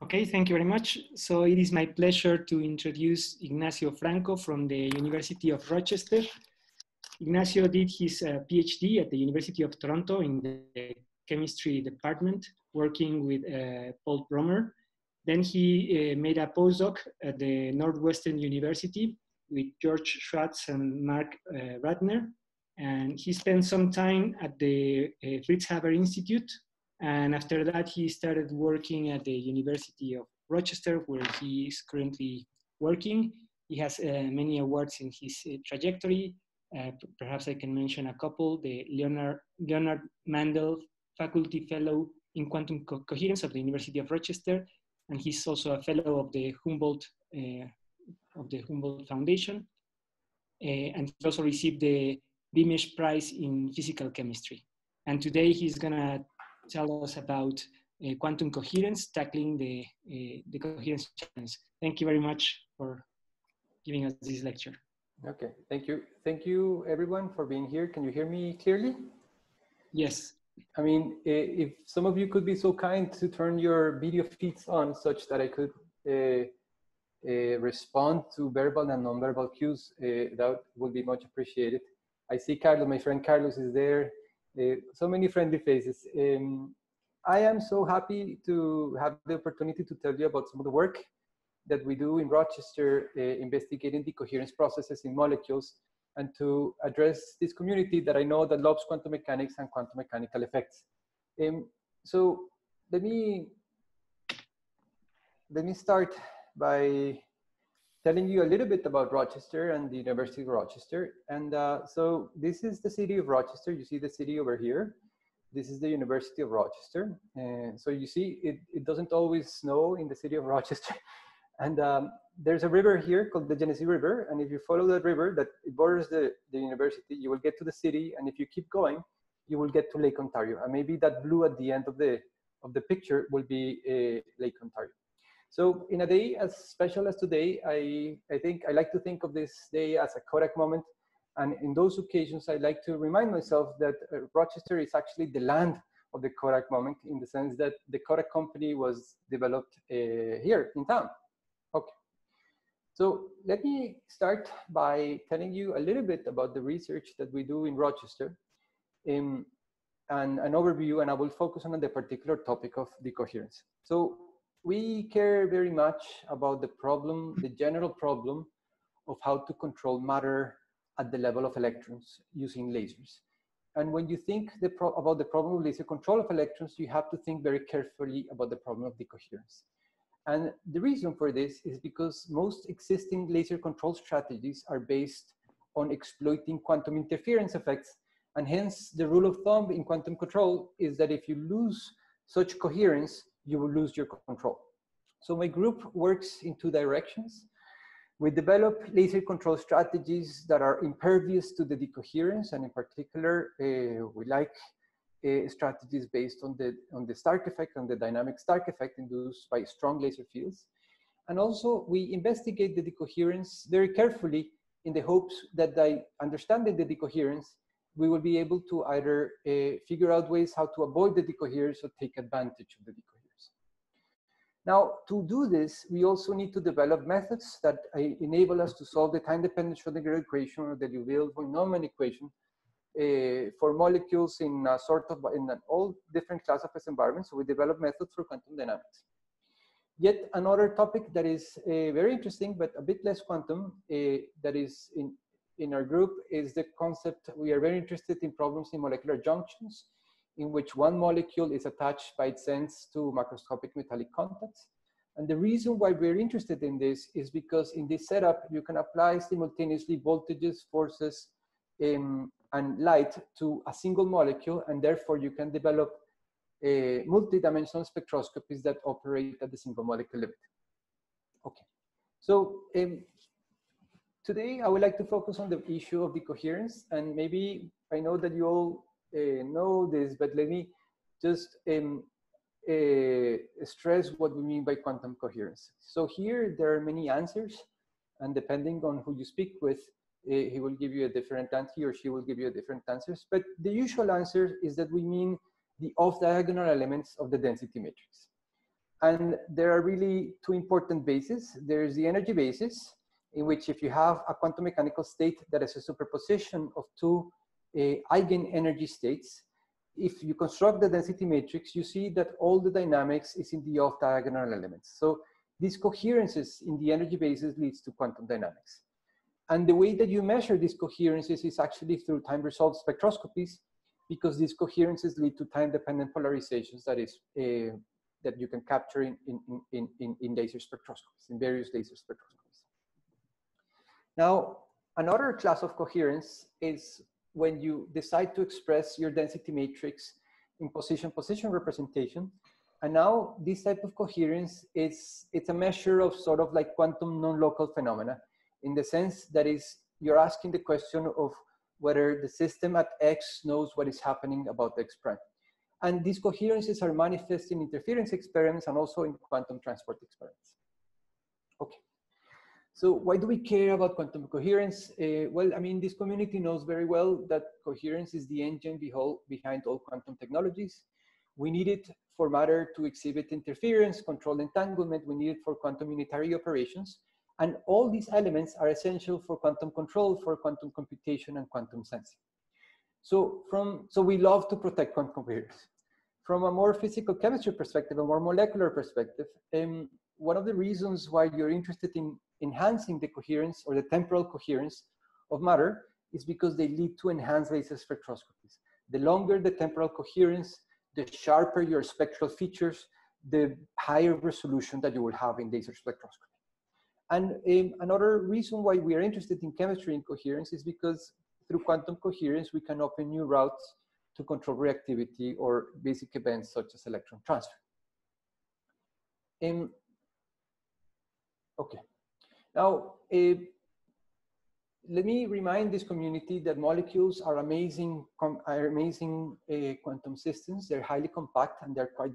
Okay, thank you very much. So it is my pleasure to introduce Ignacio Franco from the University of Rochester. Ignacio did his uh, PhD at the University of Toronto in the chemistry department, working with uh, Paul Brumer. Then he uh, made a postdoc at the Northwestern University with George Schatz and Mark uh, Ratner. And he spent some time at the uh, Fritz Haber Institute and after that, he started working at the University of Rochester, where he is currently working. He has uh, many awards in his uh, trajectory. Uh, perhaps I can mention a couple, the Leonard, Leonard Mandel Faculty Fellow in Quantum Co Coherence of the University of Rochester, and he's also a fellow of the Humboldt, uh, of the Humboldt Foundation. Uh, and he also received the Beamish Prize in Physical Chemistry. And today he's gonna tell us about uh, quantum coherence, tackling the, uh, the coherence challenge. Thank you very much for giving us this lecture. Okay, thank you. Thank you everyone for being here. Can you hear me clearly? Yes. I mean, if some of you could be so kind to turn your video feeds on such that I could uh, uh, respond to verbal and nonverbal cues, uh, that would be much appreciated. I see Carlos, my friend Carlos is there. So many friendly faces. Um, I am so happy to have the opportunity to tell you about some of the work that we do in Rochester uh, investigating the coherence processes in molecules and to address this community that I know that loves quantum mechanics and quantum mechanical effects. Um, so let me let me start by telling you a little bit about Rochester and the University of Rochester. And uh, so this is the city of Rochester. You see the city over here. This is the University of Rochester. And so you see, it, it doesn't always snow in the city of Rochester. And um, there's a river here called the Genesee River. And if you follow that river that it borders the, the university, you will get to the city. And if you keep going, you will get to Lake Ontario. And maybe that blue at the end of the, of the picture will be uh, Lake Ontario. So in a day as special as today, I, I think I like to think of this day as a Kodak moment. And in those occasions, I like to remind myself that uh, Rochester is actually the land of the Kodak moment in the sense that the Kodak company was developed uh, here in town. Okay. So let me start by telling you a little bit about the research that we do in Rochester um, and an overview, and I will focus on the particular topic of decoherence. So we care very much about the problem, the general problem of how to control matter at the level of electrons using lasers. And when you think the about the problem of laser control of electrons, you have to think very carefully about the problem of decoherence. And the reason for this is because most existing laser control strategies are based on exploiting quantum interference effects. And hence the rule of thumb in quantum control is that if you lose such coherence, you will lose your control. So my group works in two directions. We develop laser control strategies that are impervious to the decoherence, and in particular, uh, we like uh, strategies based on the, on the Stark effect, on the dynamic Stark effect induced by strong laser fields. And also, we investigate the decoherence very carefully in the hopes that by understanding the decoherence, we will be able to either uh, figure out ways how to avoid the decoherence or take advantage of the decoherence. Now, to do this, we also need to develop methods that uh, enable us to solve the time-dependent Schrodinger equation or the von Neumann equation uh, for molecules in a sort of in an all different class of environments. So we develop methods for quantum dynamics. Yet another topic that is uh, very interesting, but a bit less quantum, uh, that is in, in our group is the concept, we are very interested in problems in molecular junctions in which one molecule is attached by its ends to macroscopic metallic contacts. And the reason why we're interested in this is because in this setup, you can apply simultaneously voltages, forces, um, and light to a single molecule, and therefore you can develop uh, multi-dimensional spectroscopies that operate at the single molecule limit. Okay, so um, today I would like to focus on the issue of decoherence, and maybe I know that you all know this, but let me just um, stress what we mean by quantum coherence. So here there are many answers, and depending on who you speak with, uh, he will give you a different answer, he or she will give you a different answers. But the usual answer is that we mean the off-diagonal elements of the density matrix. And there are really two important bases. There's the energy basis, in which if you have a quantum mechanical state that is a superposition of two eigenenergy states, if you construct the density matrix, you see that all the dynamics is in the off-diagonal elements. So these coherences in the energy basis leads to quantum dynamics. And the way that you measure these coherences is actually through time resolved spectroscopies, because these coherences lead to time-dependent polarizations that is uh, that you can capture in, in, in, in, in laser spectroscopies, in various laser spectroscopies. Now, another class of coherence is when you decide to express your density matrix in position-position representation. And now this type of coherence is it's a measure of sort of like quantum non-local phenomena in the sense that is you're asking the question of whether the system at X knows what is happening about X prime. And these coherences are manifest in interference experiments and also in quantum transport experiments. Okay. So why do we care about quantum coherence? Uh, well, I mean, this community knows very well that coherence is the engine behind all quantum technologies. We need it for matter to exhibit interference, control entanglement. We need it for quantum unitary operations. And all these elements are essential for quantum control, for quantum computation and quantum sensing. So from so we love to protect quantum coherence. From a more physical chemistry perspective, a more molecular perspective, um, one of the reasons why you're interested in enhancing the coherence or the temporal coherence of matter is because they lead to enhanced laser spectroscopies. The longer the temporal coherence, the sharper your spectral features, the higher resolution that you will have in laser spectroscopy. And um, another reason why we are interested in chemistry in coherence is because through quantum coherence, we can open new routes to control reactivity or basic events such as electron transfer. Um, okay, now uh, let me remind this community that molecules are amazing, are amazing uh, quantum systems. They're highly compact and they're quite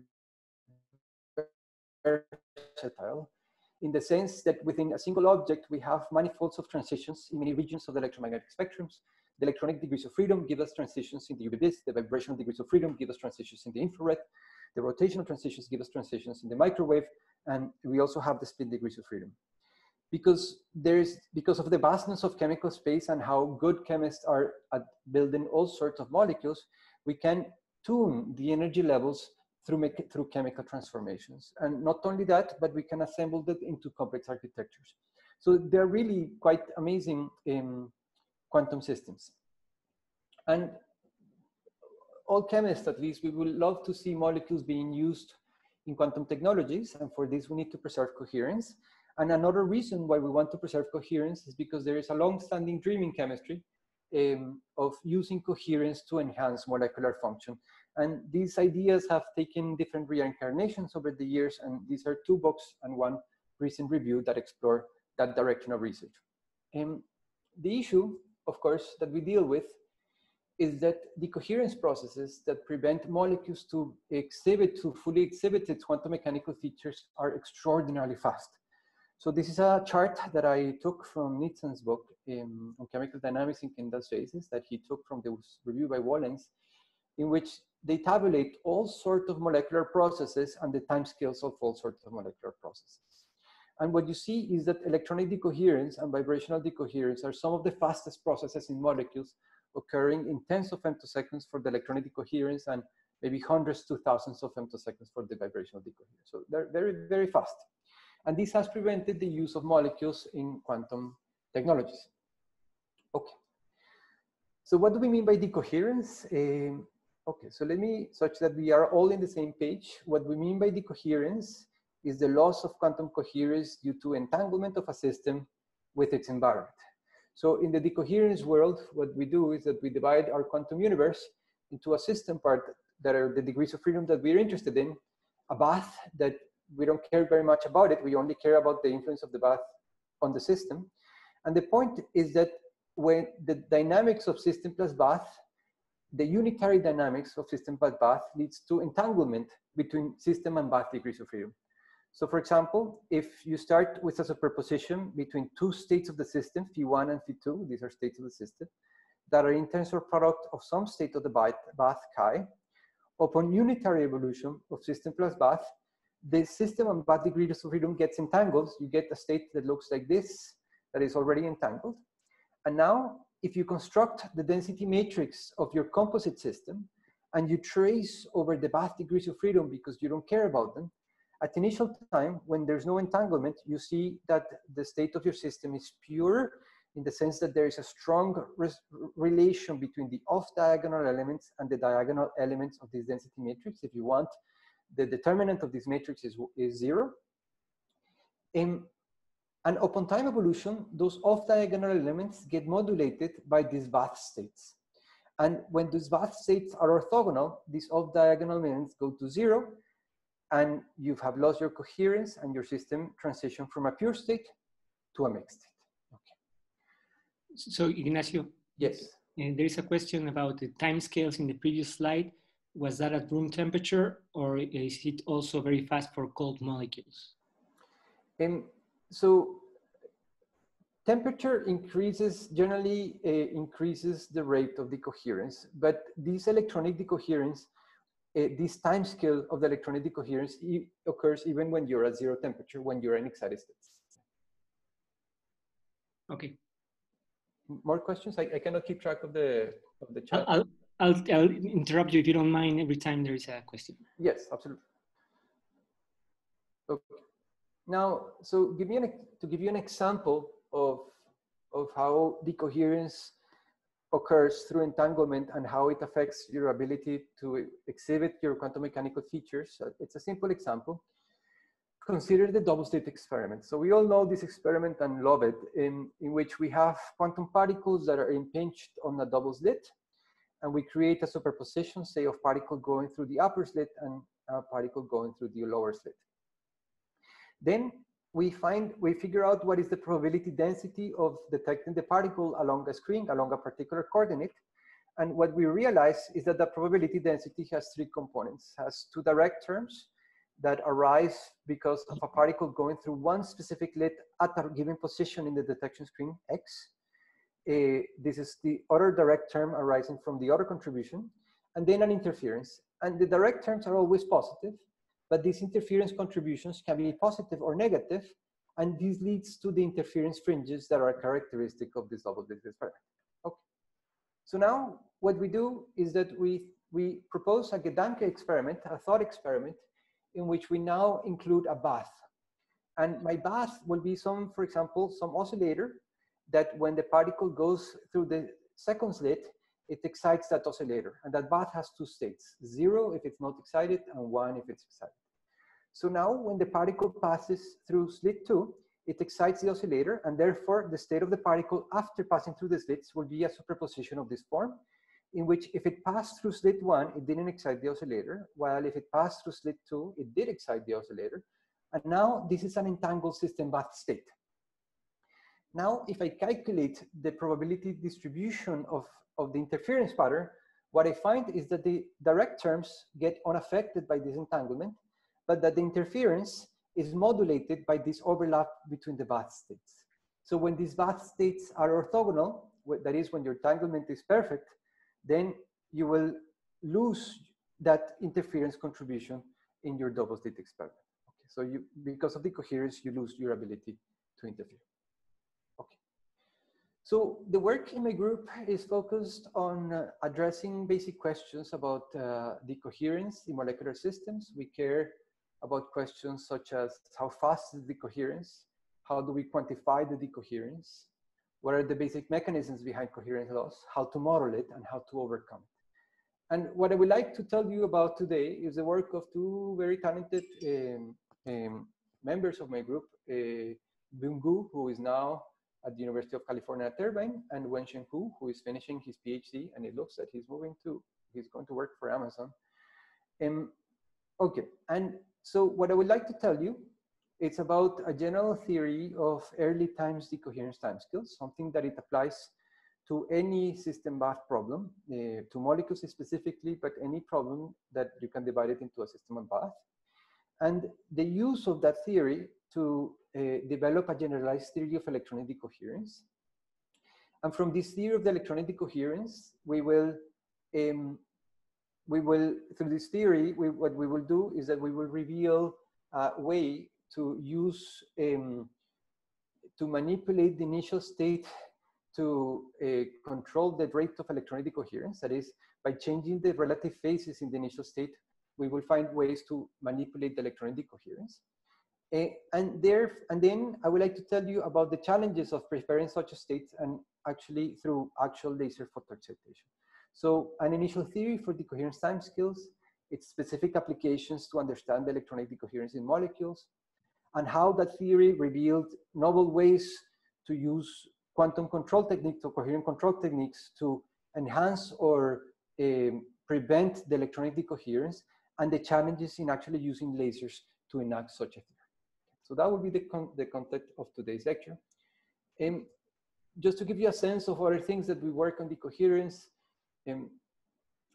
versatile in the sense that within a single object, we have manifolds of transitions in many regions of the electromagnetic spectrums. The electronic degrees of freedom give us transitions in the UV the vibrational degrees of freedom give us transitions in the infrared, the rotational transitions give us transitions in the microwave, and we also have the spin degrees of freedom. Because there's because of the vastness of chemical space and how good chemists are at building all sorts of molecules, we can tune the energy levels through, through chemical transformations. And not only that, but we can assemble that into complex architectures. So they're really quite amazing um, quantum systems. And all chemists, at least, we would love to see molecules being used in quantum technologies. And for this, we need to preserve coherence. And another reason why we want to preserve coherence is because there is a long-standing dream in chemistry um, of using coherence to enhance molecular function. And these ideas have taken different reincarnations over the years. And these are two books and one recent review that explore that direction of research. Um, the issue of course, that we deal with is that the coherence processes that prevent molecules to exhibit, to fully exhibit its quantum mechanical features are extraordinarily fast. So this is a chart that I took from Nitzan's book in, on chemical dynamics in condensed phases that he took from the review by Wallens, in which they tabulate all sorts of molecular processes and the time scales of all sorts of molecular processes. And what you see is that electronic decoherence and vibrational decoherence are some of the fastest processes in molecules occurring in tens of femtoseconds for the electronic decoherence and maybe hundreds to thousands of femtoseconds for the vibrational decoherence. So they're very, very fast. And this has prevented the use of molecules in quantum technologies. Okay. So what do we mean by decoherence? Um, okay, so let me, such that we are all in the same page, what we mean by decoherence is the loss of quantum coherence due to entanglement of a system with its environment. So in the decoherence world, what we do is that we divide our quantum universe into a system part that are the degrees of freedom that we're interested in, a bath that we don't care very much about it. We only care about the influence of the bath on the system. And the point is that when the dynamics of system plus bath, the unitary dynamics of system plus bath leads to entanglement between system and bath degrees of freedom. So for example, if you start with a superposition between two states of the system, phi1 and phi2, these are states of the system, that are in tensor product of some state of the bath chi, upon unitary evolution of system plus bath, the system bath degrees of freedom gets entangled, you get a state that looks like this, that is already entangled. And now, if you construct the density matrix of your composite system, and you trace over the bath degrees of freedom because you don't care about them, at initial time, when there's no entanglement, you see that the state of your system is pure in the sense that there is a strong relation between the off-diagonal elements and the diagonal elements of this density matrix. If you want, the determinant of this matrix is, is zero. In, and upon time evolution, those off-diagonal elements get modulated by these bath states. And when these bath states are orthogonal, these off-diagonal elements go to zero, and you have lost your coherence and your system transition from a pure state to a mixed state. Okay. So Ignacio, yes, uh, there is a question about the time scales in the previous slide. Was that at room temperature or is it also very fast for cold molecules? Um, so temperature increases, generally uh, increases the rate of decoherence, but this electronic decoherence, uh, this time scale of the electronic decoherence e occurs even when you're at zero temperature, when you're in excited states. Okay more questions? I, I cannot keep track of the of the chat. I'll, I'll, I'll interrupt you if you don't mind every time there is a question. Yes, absolutely. Okay. Now, so give me an, to give you an example of of how decoherence occurs through entanglement and how it affects your ability to exhibit your quantum mechanical features. Uh, it's a simple example consider the double slit experiment. So we all know this experiment and love it, in, in which we have quantum particles that are impinged on a double slit, and we create a superposition, say, of particle going through the upper slit and a particle going through the lower slit. Then we find, we figure out what is the probability density of detecting the particle along a screen, along a particular coordinate. And what we realize is that the probability density has three components, has two direct terms, that arise because of a particle going through one specific slit at a given position in the detection screen, X. Uh, this is the other direct term arising from the other contribution, and then an interference. And the direct terms are always positive, but these interference contributions can be positive or negative, and this leads to the interference fringes that are characteristic of this double slit experiment. Okay. So now what we do is that we, we propose a Gedanke experiment, a thought experiment, in which we now include a bath. And my bath will be some, for example, some oscillator that when the particle goes through the second slit, it excites that oscillator. And that bath has two states, zero if it's not excited and one if it's excited. So now when the particle passes through slit two, it excites the oscillator and therefore the state of the particle after passing through the slits will be a superposition of this form in which if it passed through slit one, it didn't excite the oscillator, while if it passed through slit two, it did excite the oscillator. And now this is an entangled system bath state. Now, if I calculate the probability distribution of, of the interference pattern, what I find is that the direct terms get unaffected by this entanglement, but that the interference is modulated by this overlap between the bath states. So when these bath states are orthogonal, that is when your entanglement is perfect, then you will lose that interference contribution in your double slit experiment. Okay, so you, because of the coherence, you lose your ability to interfere. So the work in my group is focused on uh, addressing basic questions about uh, the coherence in molecular systems. We care about questions such as how fast is the coherence? How do we quantify the decoherence? what are the basic mechanisms behind coherence loss, how to model it, and how to overcome it. And what I would like to tell you about today is the work of two very talented um, um, members of my group, uh, Gu, who is now at the University of California at Irvine, and Wenshen Hu, who is finishing his PhD, and it looks that he's moving to, he's going to work for Amazon. Um, okay, and so what I would like to tell you it's about a general theory of early times decoherence time timescales, something that it applies to any system bath problem, uh, to molecules specifically, but any problem that you can divide it into a system and bath. And the use of that theory to uh, develop a generalized theory of electronic decoherence. And from this theory of the electronic decoherence, we will, um, we will, through this theory, we, what we will do is that we will reveal a way to use, um, to manipulate the initial state to uh, control the rate of electronic decoherence. That is, by changing the relative phases in the initial state, we will find ways to manipulate the electronic decoherence. Uh, and there, and then I would like to tell you about the challenges of preparing such a state and actually through actual laser photoexcitation. So an initial theory for decoherence timescales, its specific applications to understand the electronic decoherence in molecules, and how that theory revealed novel ways to use quantum control techniques or coherent control techniques to enhance or um, prevent the electronic decoherence and the challenges in actually using lasers to enact such a. So that would be the, con the content of today's lecture. Um, just to give you a sense of other things that we work on decoherence, um,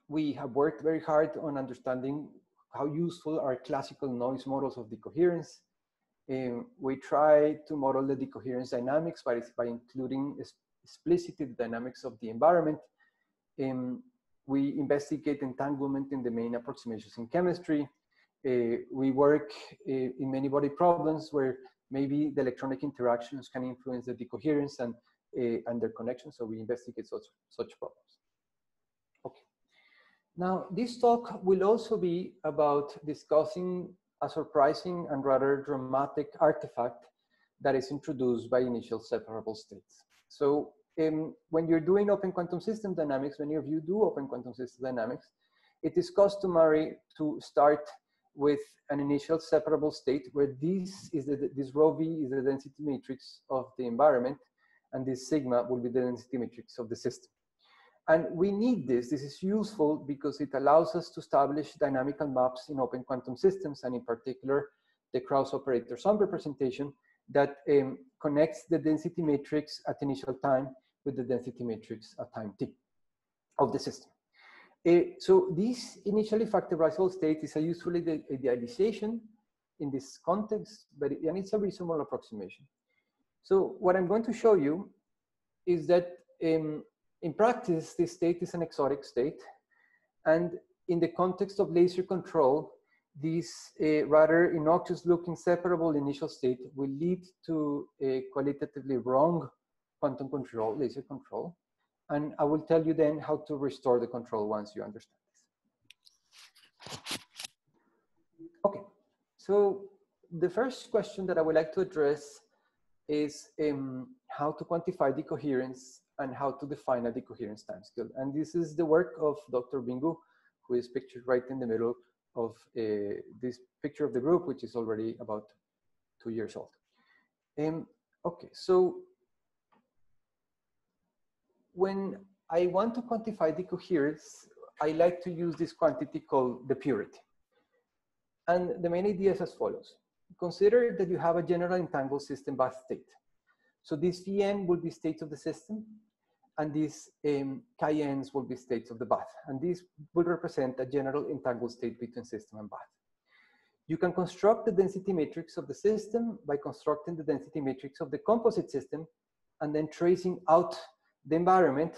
we have worked very hard on understanding how useful are classical noise models of decoherence. Um, we try to model the decoherence dynamics by, by including explicitly the dynamics of the environment. Um, we investigate entanglement in the main approximations in chemistry. Uh, we work uh, in many body problems where maybe the electronic interactions can influence the decoherence and, uh, and their connection. So we investigate such, such problems. Okay. Now, this talk will also be about discussing a surprising and rather dramatic artifact that is introduced by initial separable states. So um, when you're doing open quantum system dynamics, many of you do open quantum system dynamics, it is customary to start with an initial separable state where this is the, this rho v is the density matrix of the environment and this sigma will be the density matrix of the system. And we need this, this is useful because it allows us to establish dynamical maps in open quantum systems and in particular the Kraus operator sum representation that um, connects the density matrix at initial time with the density matrix at time t of the system. Uh, so this initially factorizable state is a useful idealization in this context, but it, and it's a reasonable approximation. So what I'm going to show you is that um, in practice, this state is an exotic state. And in the context of laser control, this uh, rather innocuous looking separable initial state will lead to a qualitatively wrong quantum control, laser control. And I will tell you then how to restore the control once you understand this. Okay, so the first question that I would like to address is um, how to quantify decoherence and how to define a decoherence timescale. And this is the work of Dr. Bing Gu, who is pictured right in the middle of uh, this picture of the group, which is already about two years old. Um, okay, so when I want to quantify decoherence, I like to use this quantity called the purity. And the main idea is as follows. Consider that you have a general entangled system bath state. So this Vn will be states of the system, and these um, will be states of the bath. And these will represent a general entangled state between system and bath. You can construct the density matrix of the system by constructing the density matrix of the composite system and then tracing out the environment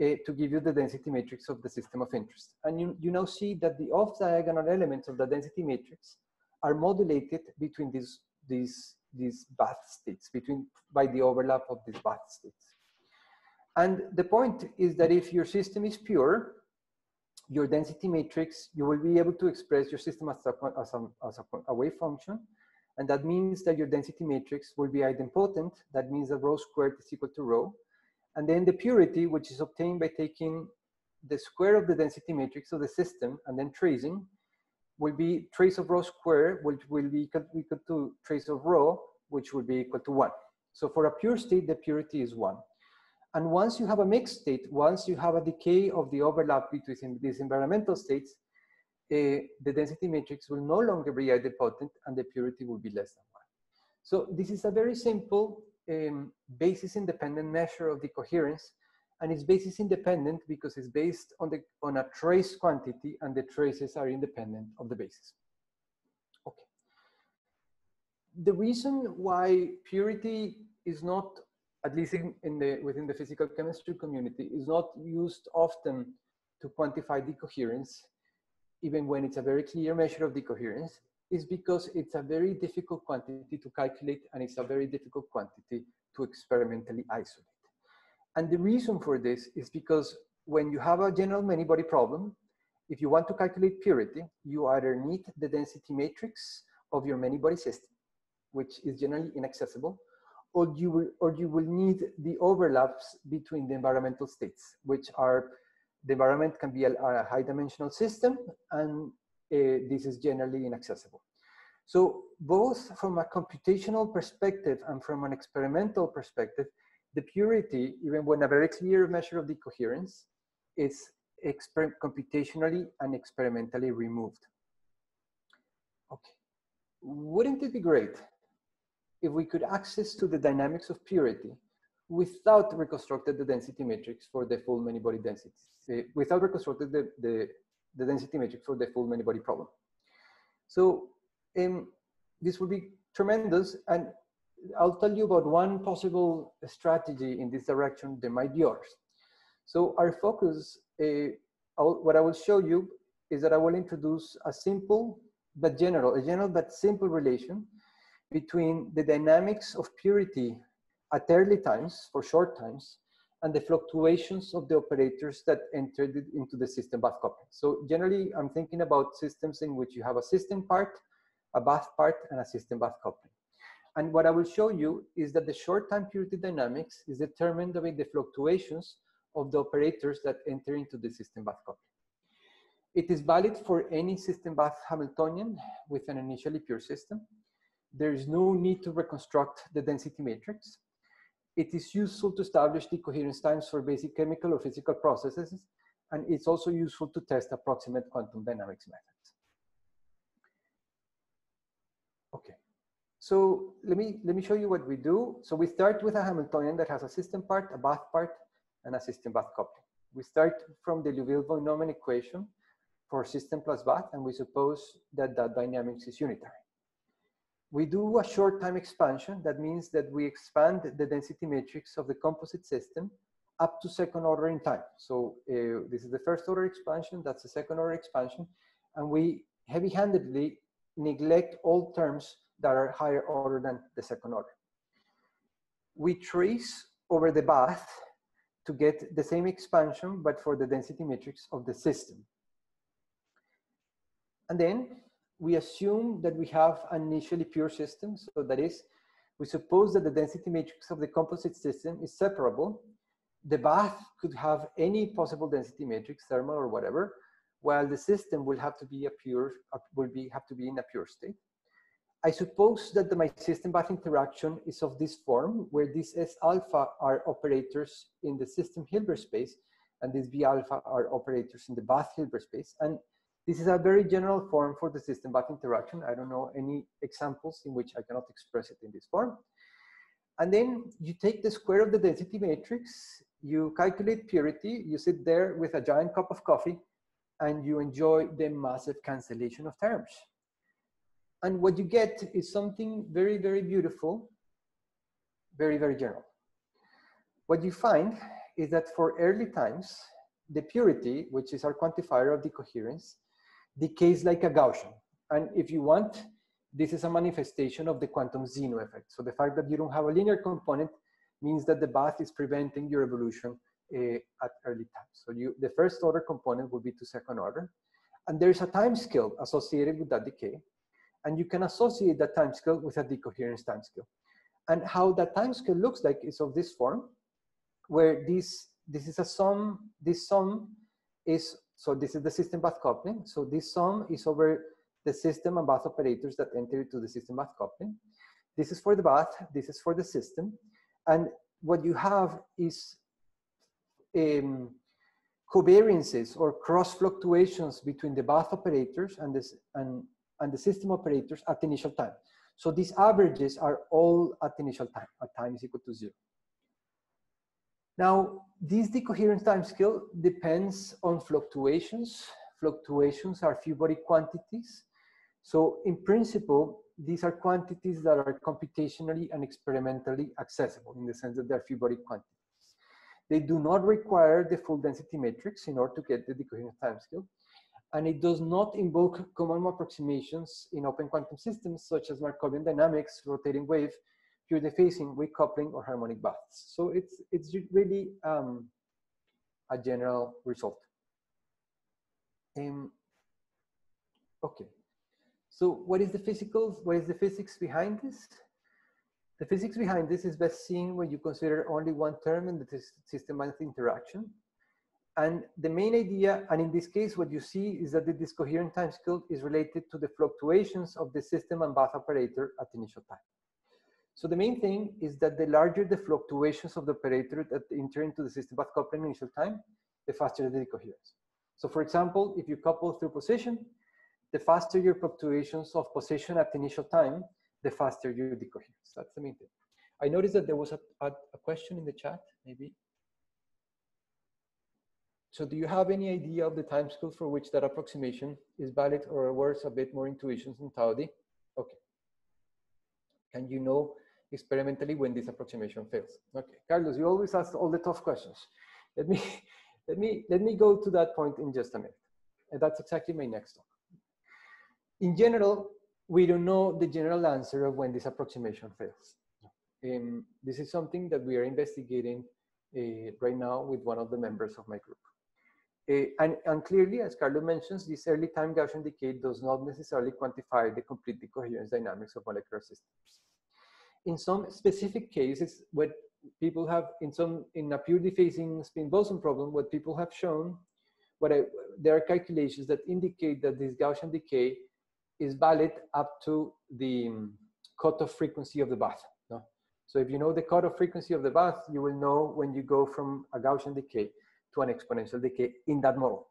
uh, to give you the density matrix of the system of interest. And you, you now see that the off-diagonal elements of the density matrix are modulated between these, these, these bath states, between, by the overlap of these bath states. And the point is that if your system is pure, your density matrix, you will be able to express your system as a, as a, as a, wave function. And that means that your density matrix will be idempotent. That means that rho squared is equal to rho. And then the purity, which is obtained by taking the square of the density matrix of the system and then tracing, will be trace of rho square, which will be equal, to trace of rho, which will be equal to one. So for a pure state, the purity is one. And once you have a mixed state, once you have a decay of the overlap between these environmental states, uh, the density matrix will no longer be idempotent and the purity will be less than one. So this is a very simple um, basis independent measure of decoherence and it's basis independent because it's based on the on a trace quantity and the traces are independent of the basis. Okay. The reason why purity is not, at least in, in the within the physical chemistry community, is not used often to quantify decoherence, even when it's a very clear measure of decoherence, is because it's a very difficult quantity to calculate and it's a very difficult quantity to experimentally isolate. And the reason for this is because when you have a general many-body problem, if you want to calculate purity, you either need the density matrix of your many-body system, which is generally inaccessible, or you will or you will need the overlaps between the environmental states, which are the environment can be a, a high dimensional system and this is generally inaccessible. So both from a computational perspective and from an experimental perspective, the purity, even when a very clear measure of decoherence, is computationally and experimentally removed. Okay, wouldn't it be great if we could access to the dynamics of purity without reconstructed the density matrix for the full many-body density, uh, without reconstructed the, the, the, density matrix for the full many-body problem. So um, this would be tremendous. And I'll tell you about one possible strategy in this direction that might be yours. So our focus, uh, what I will show you is that I will introduce a simple but general, a general but simple relation between the dynamics of purity at early times, for short times, and the fluctuations of the operators that entered into the system bath coupling. So generally, I'm thinking about systems in which you have a system part, a bath part, and a system bath coupling. And what I will show you is that the short time purity dynamics is determined by the fluctuations of the operators that enter into the system bath coupling. It is valid for any system bath Hamiltonian with an initially pure system there is no need to reconstruct the density matrix. It is useful to establish decoherence times for basic chemical or physical processes, and it's also useful to test approximate quantum dynamics methods. Okay, so let me, let me show you what we do. So we start with a Hamiltonian that has a system part, a bath part, and a system bath coupling. We start from the Liouville-von equation for system plus bath, and we suppose that that dynamics is unitary we do a short time expansion. That means that we expand the density matrix of the composite system up to second order in time. So uh, this is the first order expansion, that's the second order expansion. And we heavy-handedly neglect all terms that are higher order than the second order. We trace over the bath to get the same expansion, but for the density matrix of the system. And then we assume that we have an initially pure system. So that is, we suppose that the density matrix of the composite system is separable. The bath could have any possible density matrix, thermal or whatever, while the system will have to be a pure, will be, have to be in a pure state. I suppose that the, my system bath interaction is of this form, where these S alpha are operators in the system Hilbert space, and these B alpha are operators in the bath Hilbert space. And this is a very general form for the system bath interaction. I don't know any examples in which I cannot express it in this form. And then you take the square of the density matrix, you calculate purity, you sit there with a giant cup of coffee, and you enjoy the massive cancellation of terms. And what you get is something very, very beautiful, very, very general. What you find is that for early times, the purity, which is our quantifier of decoherence, decays like a Gaussian. And if you want, this is a manifestation of the quantum Zeno effect. So the fact that you don't have a linear component means that the bath is preventing your evolution uh, at early times. So you, the first order component will be to second order. And there's a time scale associated with that decay. And you can associate that time scale with a decoherence time scale. And how that time scale looks like is of this form, where this, this is a sum, this sum is so this is the system bath coupling. So this sum is over the system and bath operators that enter into the system bath coupling. This is for the bath, this is for the system. And what you have is um, covariances or cross fluctuations between the bath operators and, this, and, and the system operators at initial time. So these averages are all at initial time, at time is equal to zero. Now, this decoherence time scale depends on fluctuations. Fluctuations are few body quantities. So in principle, these are quantities that are computationally and experimentally accessible in the sense that they're few body quantities. They do not require the full density matrix in order to get the decoherence time scale. and it does not invoke common approximations in open quantum systems such as Markovian dynamics, rotating wave, pure dephasing, weak coupling, or harmonic baths. So it's, it's really um, a general result. Um, okay, so what is the physical, what is the physics behind this? The physics behind this is best seen when you consider only one term in the system and interaction. And the main idea, and in this case, what you see is that the discoherent time scale is related to the fluctuations of the system and bath operator at initial time. So the main thing is that the larger the fluctuations of the operator that enter into the system bath coupling initial time, the faster the decoherence. So for example, if you couple through position, the faster your fluctuations of position at initial time, the faster your decoherence. That's the main thing. I noticed that there was a, a, a question in the chat, maybe. So do you have any idea of the time scale for which that approximation is valid or worth a bit more intuitions than Taudi? Okay. Can you know experimentally when this approximation fails? Okay, Carlos, you always ask all the tough questions. Let me, let me, let me go to that point in just a minute. And that's exactly my next talk. In general, we don't know the general answer of when this approximation fails. Um, this is something that we are investigating uh, right now with one of the members of my group. Uh, and, and, clearly, as Carlo mentions, this early time Gaussian decay does not necessarily quantify the complete decoherence dynamics of molecular systems. In some specific cases, what people have, in some, in a pure dephasing spin boson problem, what people have shown, what I, there are calculations that indicate that this Gaussian decay is valid up to the um, cutoff frequency of the bath. No? So if you know the cutoff frequency of the bath, you will know when you go from a Gaussian decay to an exponential decay in that model.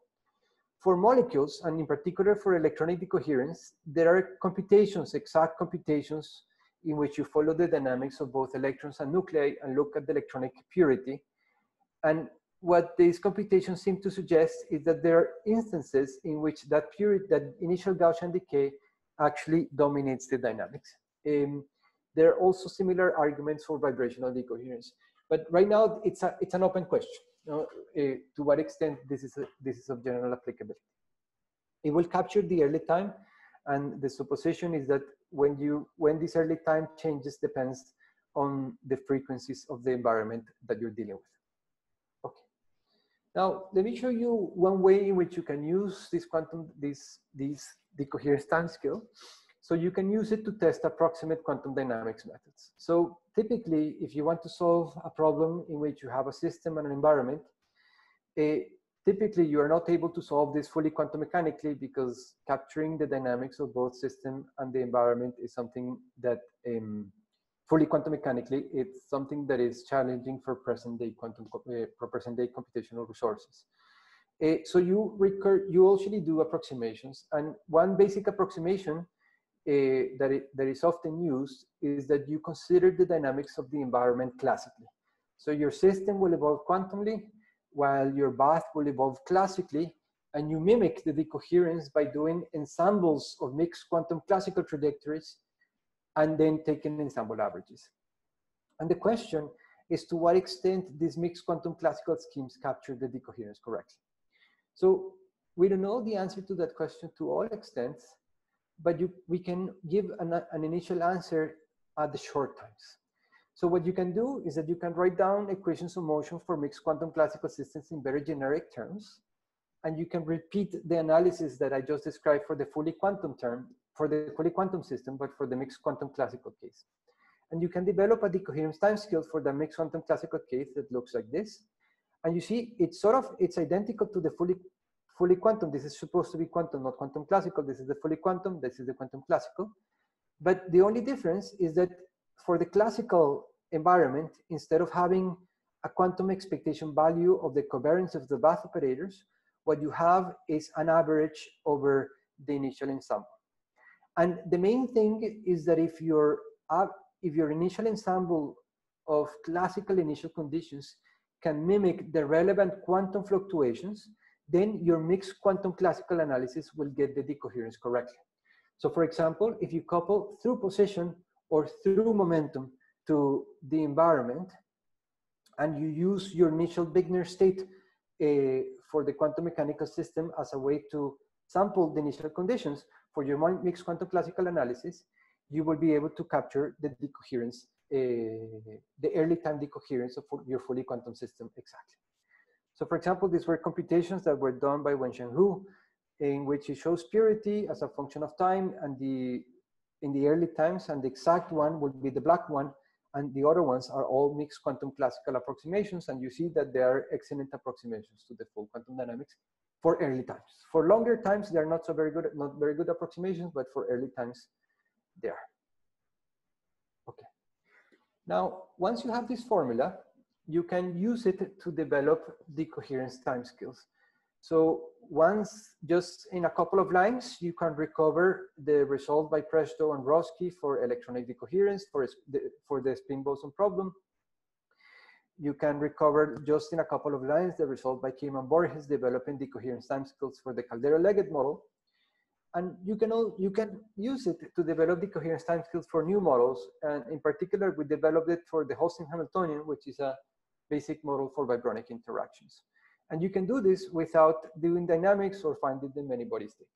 For molecules, and in particular for electronic decoherence, there are computations, exact computations, in which you follow the dynamics of both electrons and nuclei and look at the electronic purity. And what these computations seem to suggest is that there are instances in which that purity, that initial Gaussian decay actually dominates the dynamics. Um, there are also similar arguments for vibrational decoherence. But right now, it's, a, it's an open question you know, uh, to what extent this is, a, this is of general applicability. It will capture the early time, and the supposition is that when, you, when this early time changes depends on the frequencies of the environment that you're dealing with. Okay. Now, let me show you one way in which you can use this quantum, this, this decoherence time scale. So you can use it to test approximate quantum dynamics methods. So typically, if you want to solve a problem in which you have a system and an environment, uh, typically you are not able to solve this fully quantum mechanically because capturing the dynamics of both system and the environment is something that um, fully quantum mechanically, it's something that is challenging for present day quantum uh, for present day computational resources. Uh, so you recur, you actually do approximations, and one basic approximation uh, that it, that is often used is that you consider the dynamics of the environment classically. So your system will evolve quantumly, while your bath will evolve classically, and you mimic the decoherence by doing ensembles of mixed quantum classical trajectories and then taking ensemble averages. And the question is to what extent these mixed quantum classical schemes capture the decoherence correctly. So we don't know the answer to that question to all extents, but you, we can give an, an initial answer at the short times. So what you can do is that you can write down equations of motion for mixed quantum classical systems in very generic terms, and you can repeat the analysis that I just described for the fully quantum term for the fully quantum system, but for the mixed quantum classical case. And you can develop a decoherence time scale for the mixed quantum classical case that looks like this. And you see, it's sort of, it's identical to the fully, fully quantum. This is supposed to be quantum, not quantum classical. This is the fully quantum, this is the quantum classical. But the only difference is that for the classical environment, instead of having a quantum expectation value of the covariance of the bath operators, what you have is an average over the initial ensemble. And the main thing is that if your, uh, if your initial ensemble of classical initial conditions can mimic the relevant quantum fluctuations, then your mixed quantum classical analysis will get the decoherence correctly. So for example, if you couple through position or through momentum to the environment, and you use your initial Wigner state uh, for the quantum mechanical system as a way to sample the initial conditions for your mixed quantum classical analysis, you will be able to capture the decoherence, uh, the early time decoherence of your fully quantum system exactly. So for example, these were computations that were done by Wensheng Hu, in which he shows purity as a function of time and the in the early times, and the exact one would be the black one, and the other ones are all mixed quantum classical approximations, and you see that they are excellent approximations to the full quantum dynamics for early times. For longer times, they are not so very good, not very good approximations, but for early times, they are. Okay. Now, once you have this formula, you can use it to develop the decoherence timescales. So once just in a couple of lines, you can recover the result by Prezhdo and Rossky for electronic decoherence for the, for the spin boson problem. You can recover just in a couple of lines the result by Kim and Borges developing decoherence timescales for the Caldeira-Leggett model. And you can, all, you can use it to develop decoherence timescales for new models. And in particular, we developed it for the Holstein Hamiltonian, which is a basic model for vibronic interactions. And you can do this without doing dynamics or finding the many body state.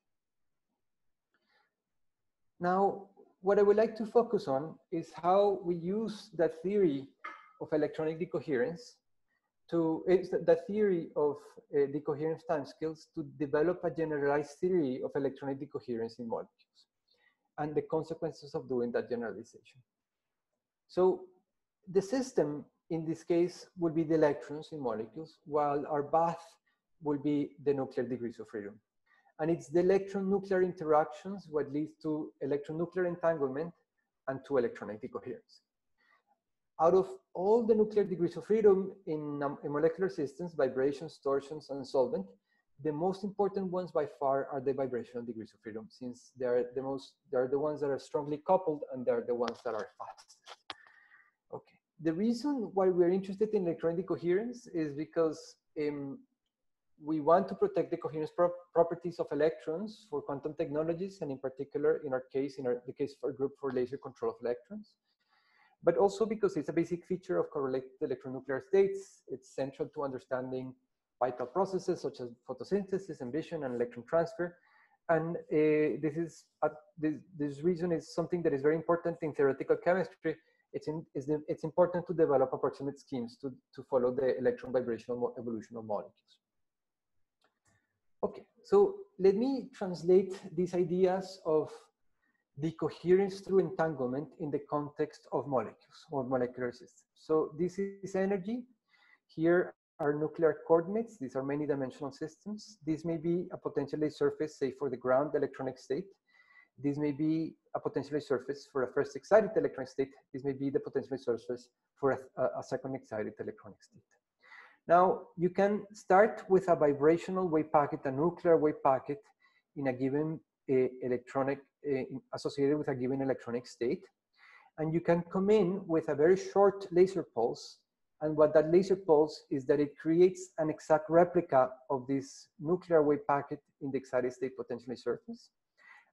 Now, what I would like to focus on is how we use that theory of electronic decoherence to, that theory of uh, decoherence timescales to develop a generalized theory of electronic decoherence in molecules and the consequences of doing that generalization. So the system in this case will be the electrons in molecules, while our bath will be the nuclear degrees of freedom. And it's the electron-nuclear interactions what leads to electron-nuclear entanglement and to electronic coherence. Out of all the nuclear degrees of freedom in, um, in molecular systems, vibrations, torsions, and solvent, the most important ones by far are the vibrational degrees of freedom, since they're the most, they're the ones that are strongly coupled and they're the ones that are fastest the reason why we're interested in electronic coherence is because um, we want to protect the coherence pro properties of electrons for quantum technologies, and in particular, in our case, in our, the case for group for laser control of electrons, but also because it's a basic feature of correlated electronuclear states. It's central to understanding vital processes such as photosynthesis, emission, and electron transfer. And uh, this is uh, this, this reason is something that is very important in theoretical chemistry it's, in, it's, the, it's important to develop approximate schemes to, to follow the electron vibrational evolution of molecules. Okay, so let me translate these ideas of decoherence through entanglement in the context of molecules or molecular systems. So this is energy. Here are nuclear coordinates. These are many dimensional systems. This may be a potentially surface, say for the ground electronic state. This may be a potentially surface for a first excited electronic state. This may be the potentially surface for a, a second excited electronic state. Now, you can start with a vibrational wave packet, a nuclear wave packet in a given uh, electronic, uh, associated with a given electronic state. And you can come in with a very short laser pulse. And what that laser pulse is that it creates an exact replica of this nuclear wave packet in the excited state potentially surface.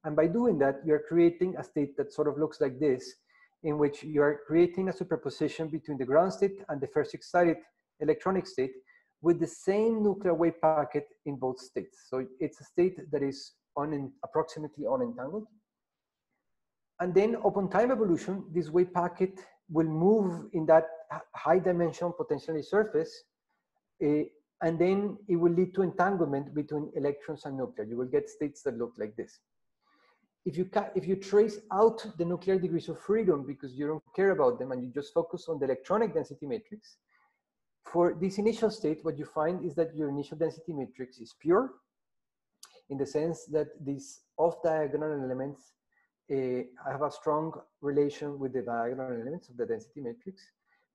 And by doing that, you're creating a state that sort of looks like this, in which you're creating a superposition between the ground state and the first excited electronic state with the same nuclear wave packet in both states. So it's a state that is un approximately unentangled. And then upon time evolution, this wave packet will move in that high dimension potentially surface, uh, and then it will lead to entanglement between electrons and nuclear. You will get states that look like this if you, if you trace out the nuclear degrees of freedom because you don't care about them and you just focus on the electronic density matrix, for this initial state, what you find is that your initial density matrix is pure in the sense that these off-diagonal elements uh, have a strong relation with the diagonal elements of the density matrix.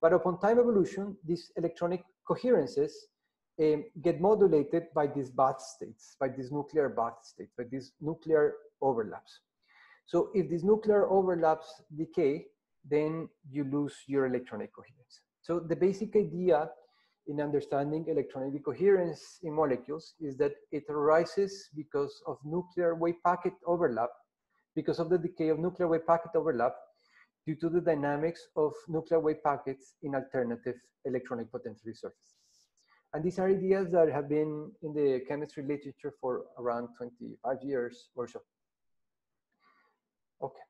But upon time evolution, these electronic coherences um, get modulated by these bath states, by these nuclear bath states, by these nuclear overlaps. So if these nuclear overlaps decay, then you lose your electronic coherence. So the basic idea in understanding electronic coherence in molecules is that it arises because of nuclear wave packet overlap, because of the decay of nuclear wave packet overlap due to the dynamics of nuclear wave packets in alternative electronic potential surfaces. And these are ideas that have been in the chemistry literature for around 25 years or so. Okay.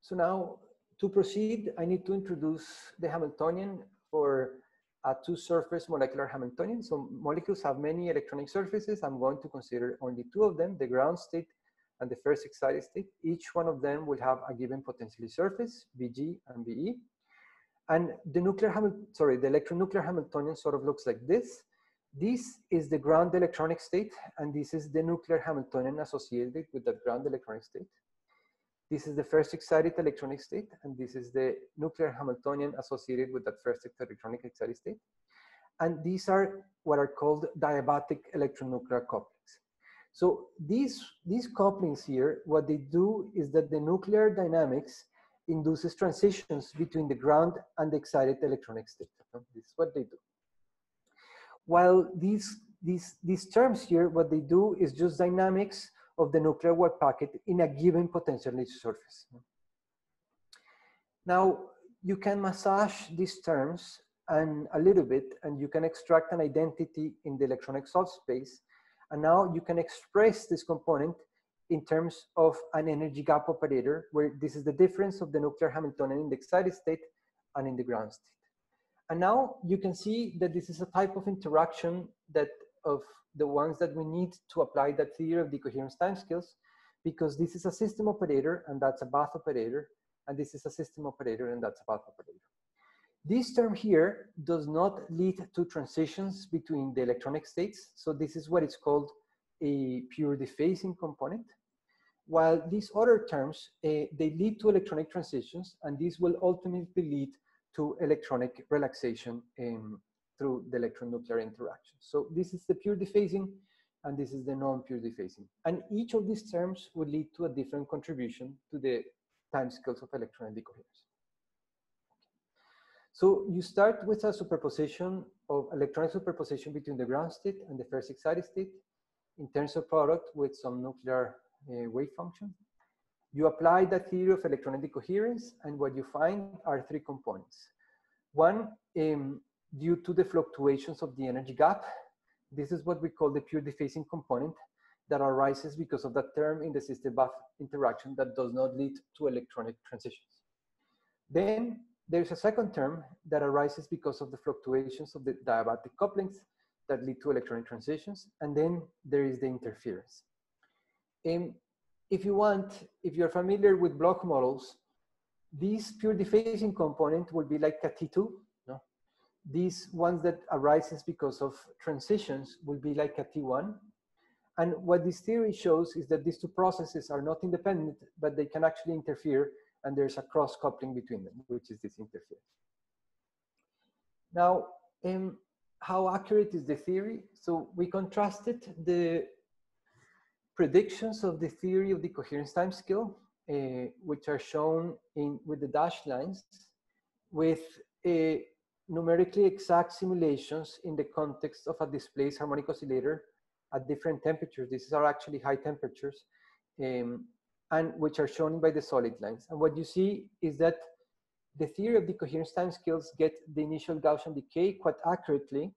So now to proceed, I need to introduce the Hamiltonian for a two surface molecular Hamiltonian. So molecules have many electronic surfaces. I'm going to consider only two of them, the ground state and the first excited state. Each one of them will have a given potentially surface, Vg and Ve. And the nuclear Hamilton, sorry, the electronuclear Hamiltonian sort of looks like this. This is the ground electronic state, and this is the nuclear Hamiltonian associated with that ground electronic state. This is the first excited electronic state, and this is the nuclear Hamiltonian associated with that first electronic excited state. And these are what are called diabatic electronuclear couplings. So these, these couplings here, what they do is that the nuclear dynamics induces transitions between the ground and the excited electronic state. This is what they do. While these, these, these terms here, what they do is just dynamics of the nuclear wire packet in a given potential surface. Now, you can massage these terms and a little bit, and you can extract an identity in the electronic subspace. And now you can express this component in terms of an energy gap operator, where this is the difference of the nuclear Hamiltonian in the excited state and in the ground state. And now you can see that this is a type of interaction that of the ones that we need to apply that theory of decoherence timescales, because this is a system operator and that's a bath operator, and this is a system operator and that's a bath operator. This term here does not lead to transitions between the electronic states. So this is what is called a pure dephasing component. While these other terms, uh, they lead to electronic transitions, and this will ultimately lead to electronic relaxation um, through the electronuclear interaction. So this is the pure dephasing, and this is the non-pure dephasing. And each of these terms would lead to a different contribution to the timescales of electron decoherence. So you start with a superposition of electronic superposition between the ground state and the first excited state in terms of product with some nuclear uh, wave function. You apply that theory of electronic decoherence, and what you find are three components. One, um, due to the fluctuations of the energy gap, this is what we call the pure dephasing component that arises because of that term in the system bath interaction that does not lead to electronic transitions. Then there's a second term that arises because of the fluctuations of the diabatic couplings that lead to electronic transitions. And then there is the interference. And if you want, if you're familiar with Bloch models, this pure dephasing component will be like a T2. These ones that arises because of transitions will be like a T1. And what this theory shows is that these two processes are not independent, but they can actually interfere and there's a cross coupling between them, which is this interference. Now, um, how accurate is the theory? So we contrasted the predictions of the theory of decoherence timescale, uh, which are shown in with the dashed lines, with a uh, numerically exact simulations in the context of a displaced harmonic oscillator at different temperatures. These are actually high temperatures, um, and which are shown by the solid lines. And what you see is that the theory of decoherence timescales get the initial Gaussian decay quite accurately,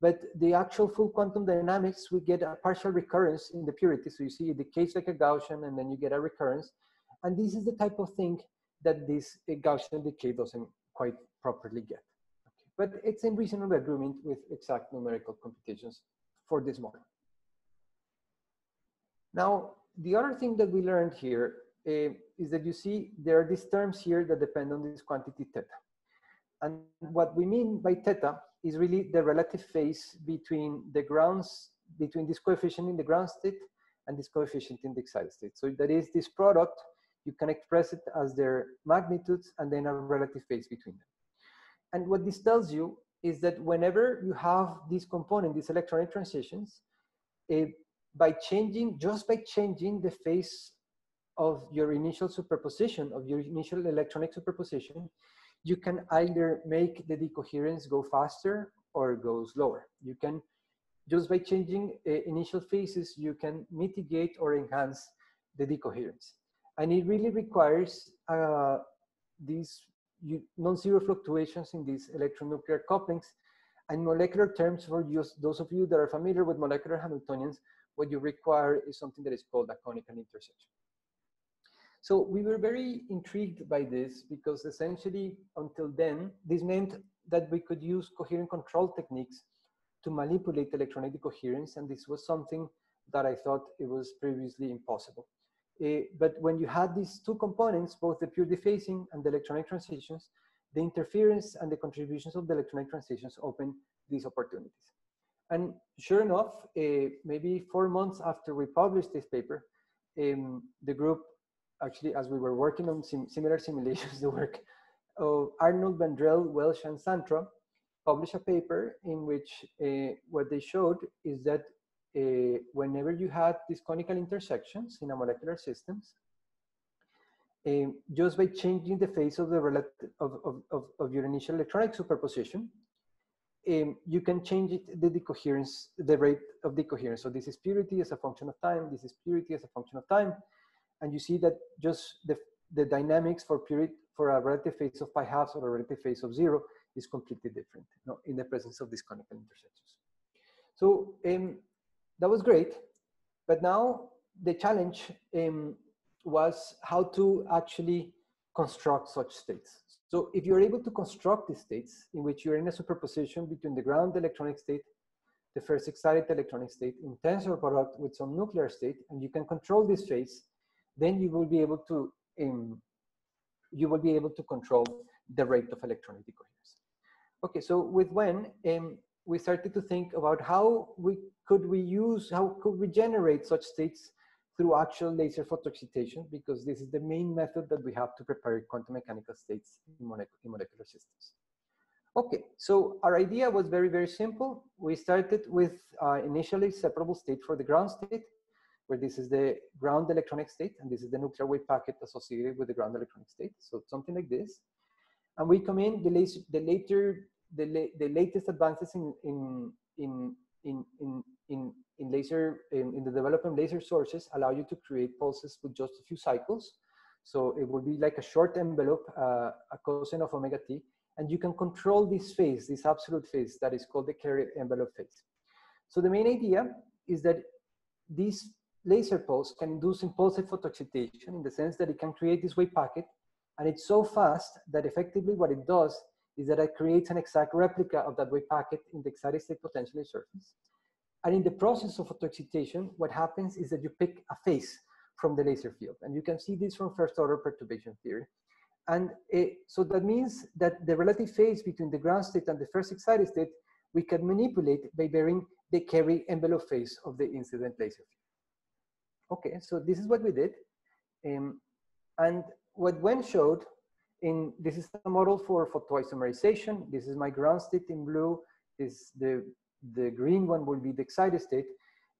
but the actual full quantum dynamics, we get a partial recurrence in the purity. So you see it decays like a Gaussian and then you get a recurrence. And this is the type of thing that this Gaussian decay doesn't quite properly get. But it's in reasonable agreement with exact numerical computations for this model. Now, the other thing that we learned here uh, is that you see there are these terms here that depend on this quantity theta. And what we mean by theta is really the relative phase between the grounds, between this coefficient in the ground state and this coefficient in the excited state. So that is this product, you can express it as their magnitudes and then a relative phase between them. And what this tells you is that whenever you have this component, these electronic transitions, it, eh, by changing, just by changing the phase of your initial superposition, of your initial electronic superposition, you can either make the decoherence go faster or go slower. You can, just by changing uh, initial phases, you can mitigate or enhance the decoherence. And it really requires uh, these non-zero fluctuations in these electronuclear couplings. And molecular terms for those of you that are familiar with molecular Hamiltonians, what you require is something that is called a conical intersection. So we were very intrigued by this because essentially until then, this meant that we could use coherent control techniques to manipulate electronic decoherence. And this was something that I thought it was previously impossible. Uh, but when you had these two components, both the pure dephasing and the electronic transitions, the interference and the contributions of the electronic transitions open these opportunities. And sure enough, uh, maybe four months after we published this paper, um, the group actually, as we were working on sim similar simulations, the work of Arnold, Vendrell, Welsch, and Santra published a paper in which uh, what they showed is that uh, whenever you had these conical intersections in a molecular systems, um, just by changing the phase of the relative of, of, of, of your initial electronic superposition, um, you can change it, the decoherence, the rate of decoherence. So this is purity as a function of time. This is purity as a function of time. And you see that just the, the dynamics for purity, for a relative phase of pi halves or a relative phase of zero is completely different you know, in the presence of these conical intersections. So um, that was great. But now the challenge um, was how to actually construct such states. So if you're able to construct these states in which you're in a superposition between the ground electronic state, the first excited electronic state in tensor product with some nuclear state, and you can control this phase, then you will be able to um, you will be able to control the rate of electronic decoherence. Okay, so with when um, we started to think about how we could we use, how could we generate such states through actual laser photoexcitation, because this is the main method that we have to prepare quantum mechanical states in, molecular systems. Okay, so our idea was very, very simple. We started with uh, initially separable state for the ground state, where this is the ground electronic state, and this is the nuclear wave packet associated with the ground electronic state. So something like this. And we come in the, laser, the later, the, la the latest advances in, in, in, in, in, in, in laser, in, in the development laser sources allow you to create pulses with just a few cycles. So it will be like a short envelope, uh, a cosine of omega t, and you can control this phase, this absolute phase that is called the carrier envelope phase. So the main idea is that these laser pulse can induce impulsive photoexcitation in the sense that it can create this wave packet and it's so fast that effectively what it does is that I create an exact replica of that wave packet in the excited state potential surface. And in the process of photoexcitation, what happens is that you pick a phase from the laser field. And you can see this from first order perturbation theory. And it, so that means that the relative phase between the ground state and the first excited state, we can manipulate by varying the carrier envelope phase of the incident laser field. Okay, so this is what we did. Um, and what Wen showed in, this is a model for photoisomerization. This is my ground state in blue. This, the, the green one will be the excited state,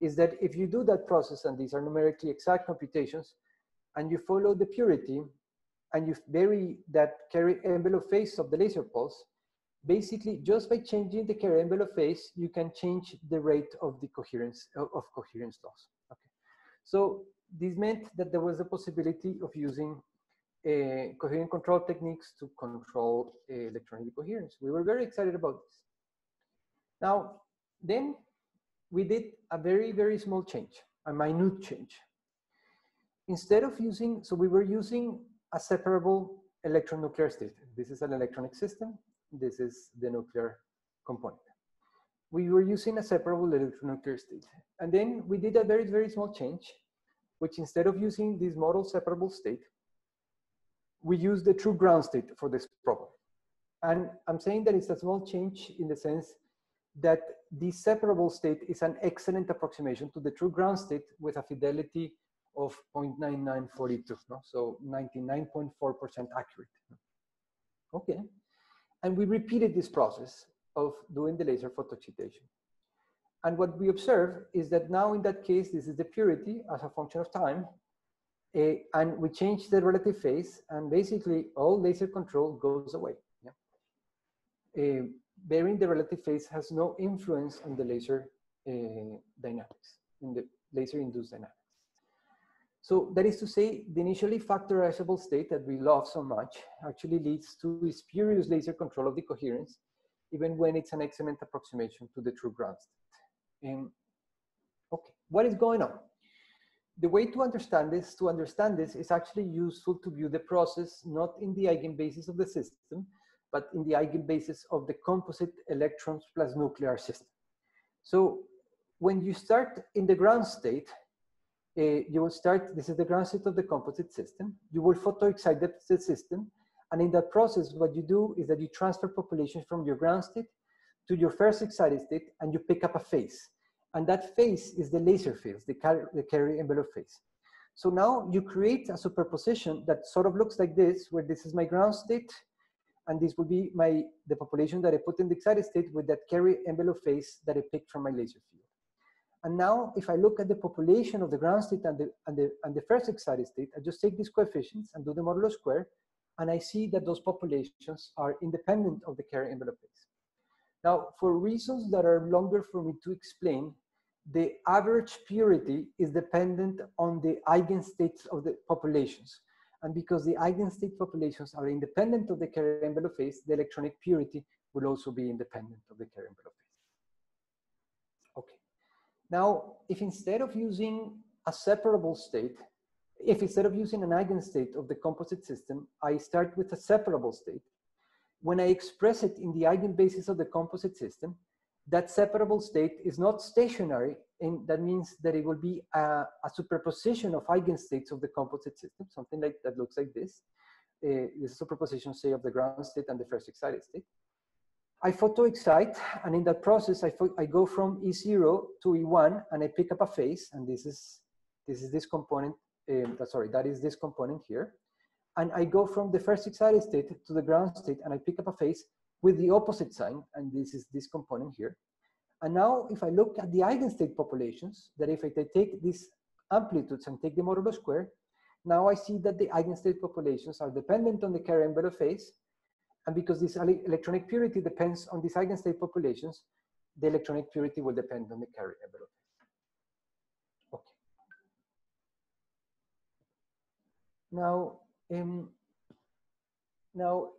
is that if you do that process, and these are numerically exact computations, and you follow the purity, and you vary that carrier envelope phase of the laser pulse, basically just by changing the carrier envelope phase, you can change the rate of the coherence of coherence loss. Okay, So this meant that there was a possibility of using uh, coherent control techniques to control uh, electronic coherence. We were very excited about this. Now, then we did a very, very small change, a minute change. Instead of using, so we were using a separable electronuclear state. This is an electronic system. This is the nuclear component. We were using a separable electronuclear state. And then we did a very, very small change, which instead of using this model separable state, we use the true ground state for this problem. And I'm saying that it's a small change in the sense that the separable state is an excellent approximation to the true ground state with a fidelity of 0.9942, no? so 99.4% accurate. Okay, and we repeated this process of doing the laser photoexcitation. And what we observe is that now in that case, this is the purity as a function of time. Uh, and we change the relative phase and basically all laser control goes away. Yeah? Uh, the relative phase has no influence on the laser uh, dynamics, in the laser induced dynamics. So that is to say, the initially factorizable state that we love so much actually leads to spurious laser control of the coherence even when it's an excellent approximation to the true ground state. Um, okay, what is going on? The way to understand this, to understand this is actually useful to view the process not in the eigenbasis of the system, but in the eigenbasis of the composite electrons plus nuclear system. So when you start in the ground state, uh, you will start, this is the ground state of the composite system. You will photoexcite the system. And in that process, what you do is that you transfer populations from your ground state to your first excited state and you pick up a phase. And that phase is the laser phase, the carrier, the envelope phase. So now you create a superposition that sort of looks like this, where this is my ground state, and this would be my the population that I put in the excited state with that carrier envelope phase that I picked from my laser field. And now if I look at the population of the ground state and the, and the, and the first excited state, I just take these coefficients and do the modulo square, and I see that those populations are independent of the carrier envelope phase. Now, for reasons that are longer for me to explain, the average purity is dependent on the eigenstates of the populations. And because the eigenstate populations are independent of the carrier envelope phase, the electronic purity will also be independent of the carrier envelope phase. Okay. Now, if instead of using a separable state, if instead of using an eigenstate of the composite system, I start with a separable state, when I express it in the eigenbasis of the composite system, that separable state is not stationary, and that means that it will be a, a superposition of eigenstates of the composite system, something like that looks like this. Uh, superposition, say, of the ground state and the first excited state. I photoexcite, and in that process, I, I go from E0 to E1, and I pick up a phase, and this is this is this component. Um, sorry, that is this component here, and I go from the first excited state to the ground state, and I pick up a phase with the opposite sign, and this is this component here. And now if I look at the eigenstate populations, that if I take these amplitudes and take the modulo square, now I see that the eigenstate populations are dependent on the carrier envelope phase. And because this electronic purity depends on these eigenstate populations, the electronic purity will depend on the carrier envelope. Okay. Now, um, now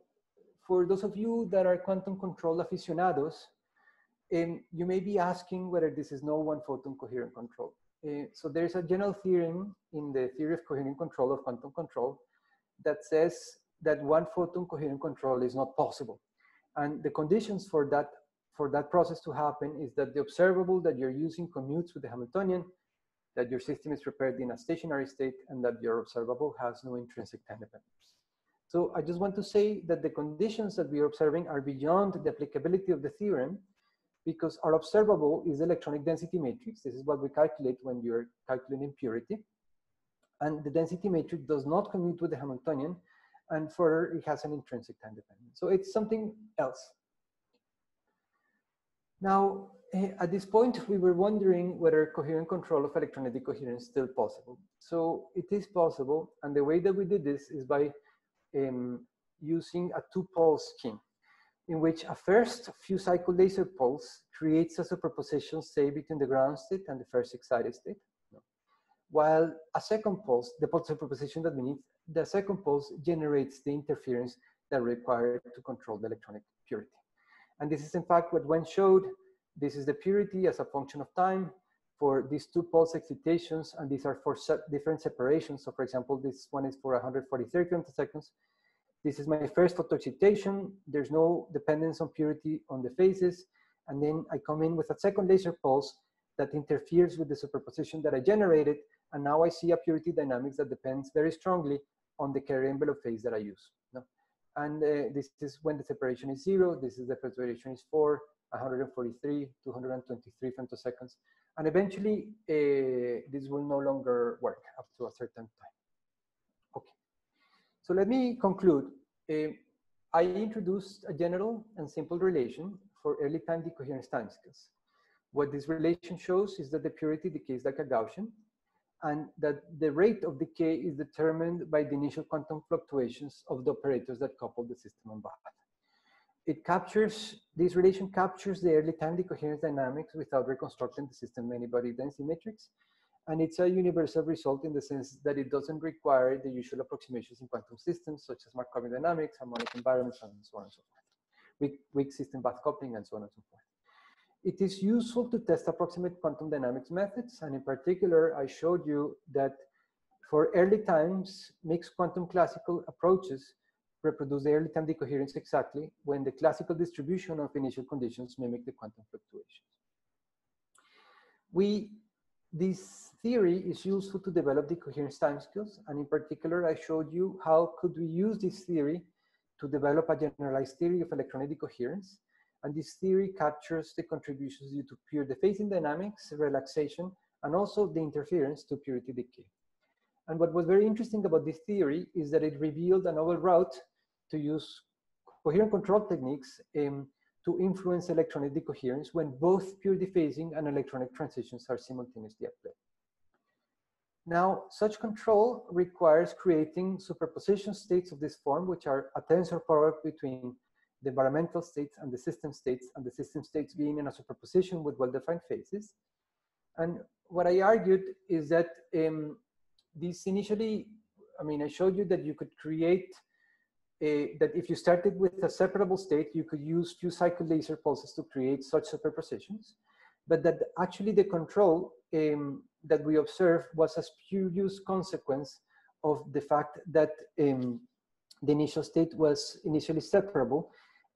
for those of you that are quantum control aficionados, um, you may be asking whether this is no one photon coherent control. Uh, so there's a general theorem in the theory of coherent control of quantum control that says that one photon coherent control is not possible. And the conditions for that, for that process to happen is that the observable that you're using commutes with the Hamiltonian, that your system is prepared in a stationary state, and that your observable has no intrinsic time dependence. So I just want to say that the conditions that we are observing are beyond the applicability of the theorem because our observable is the electronic density matrix. This is what we calculate when you're calculating purity. And the density matrix does not commute with the Hamiltonian and further it has an intrinsic time dependence. So it's something else. Now, eh, at this point, we were wondering whether coherent control of electronegative coherence is still possible. So it is possible, and the way that we did this is by um, using a two-pulse scheme in which a first few cycle laser pulse creates a superposition, say, between the ground state and the first excited state. While a second pulse, the pulse superposition that we need, the second pulse generates the interference that required to control the electronic purity. And this is in fact what Wen showed. This is the purity as a function of time for these two pulse excitations, and these are for different separations. So for example, this one is for 143 femtoseconds. This is my first photo excitation. There's no dependence on purity on the phases. And then I come in with a second laser pulse that interferes with the superposition that I generated. And now I see a purity dynamics that depends very strongly on the carrier envelope phase that I use. No? And uh, this is when the separation is zero. This is the perturbation is four, 143, 223 femtoseconds. And eventually, uh, this will no longer work up to a certain time. Okay. So let me conclude. Uh, I introduced a general and simple relation for early time decoherence timescales. What this relation shows is that the purity decays like a Gaussian and that the rate of decay is determined by the initial quantum fluctuations of the operators that couple the system on Bath it captures, this relation captures the early time decoherence dynamics without reconstructing the system many-body density matrix. And it's a universal result in the sense that it doesn't require the usual approximations in quantum systems, such as Markovian dynamics, harmonic environments, and so on and so forth. weak, weak system bath coupling, and so on and so forth. It is useful to test approximate quantum dynamics methods. And in particular, I showed you that for early times, mixed quantum classical approaches reproduce the early time decoherence exactly when the classical distribution of initial conditions mimic the quantum fluctuations. We, this theory is useful to develop decoherence timescales, and in particular, I showed you how could we use this theory to develop a generalized theory of electronic decoherence. And this theory captures the contributions due to pure dephasing dynamics, relaxation, and also the interference to purity decay. And what was very interesting about this theory is that it revealed a novel route to use coherent control techniques um, to influence electronic decoherence when both pure dephasing and electronic transitions are simultaneously at play. Now, such control requires creating superposition states of this form, which are a tensor product between the environmental states and the system states, and the system states being in a superposition with well-defined phases. And what I argued is that um, these initially, I mean, I showed you that you could create that if you started with a separable state, you could use few cycle laser pulses to create such superpositions, but that actually the control um, that we observed was a spurious consequence of the fact that um, the initial state was initially separable.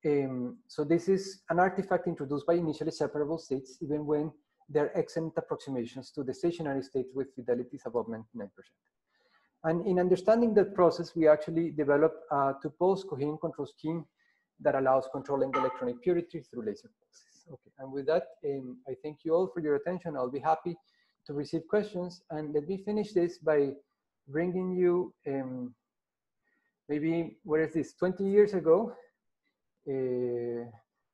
Um, so this is an artifact introduced by initially separable states, even when they're excellent approximations to the stationary state with fidelities above 99%. And in understanding that process, we actually developed a two-pulse coherent control scheme that allows controlling the electronic purity through laser pulses. Okay, and with that, um, I thank you all for your attention. I'll be happy to receive questions. And let me finish this by bringing you um, maybe, where is this, 20 years ago. Uh,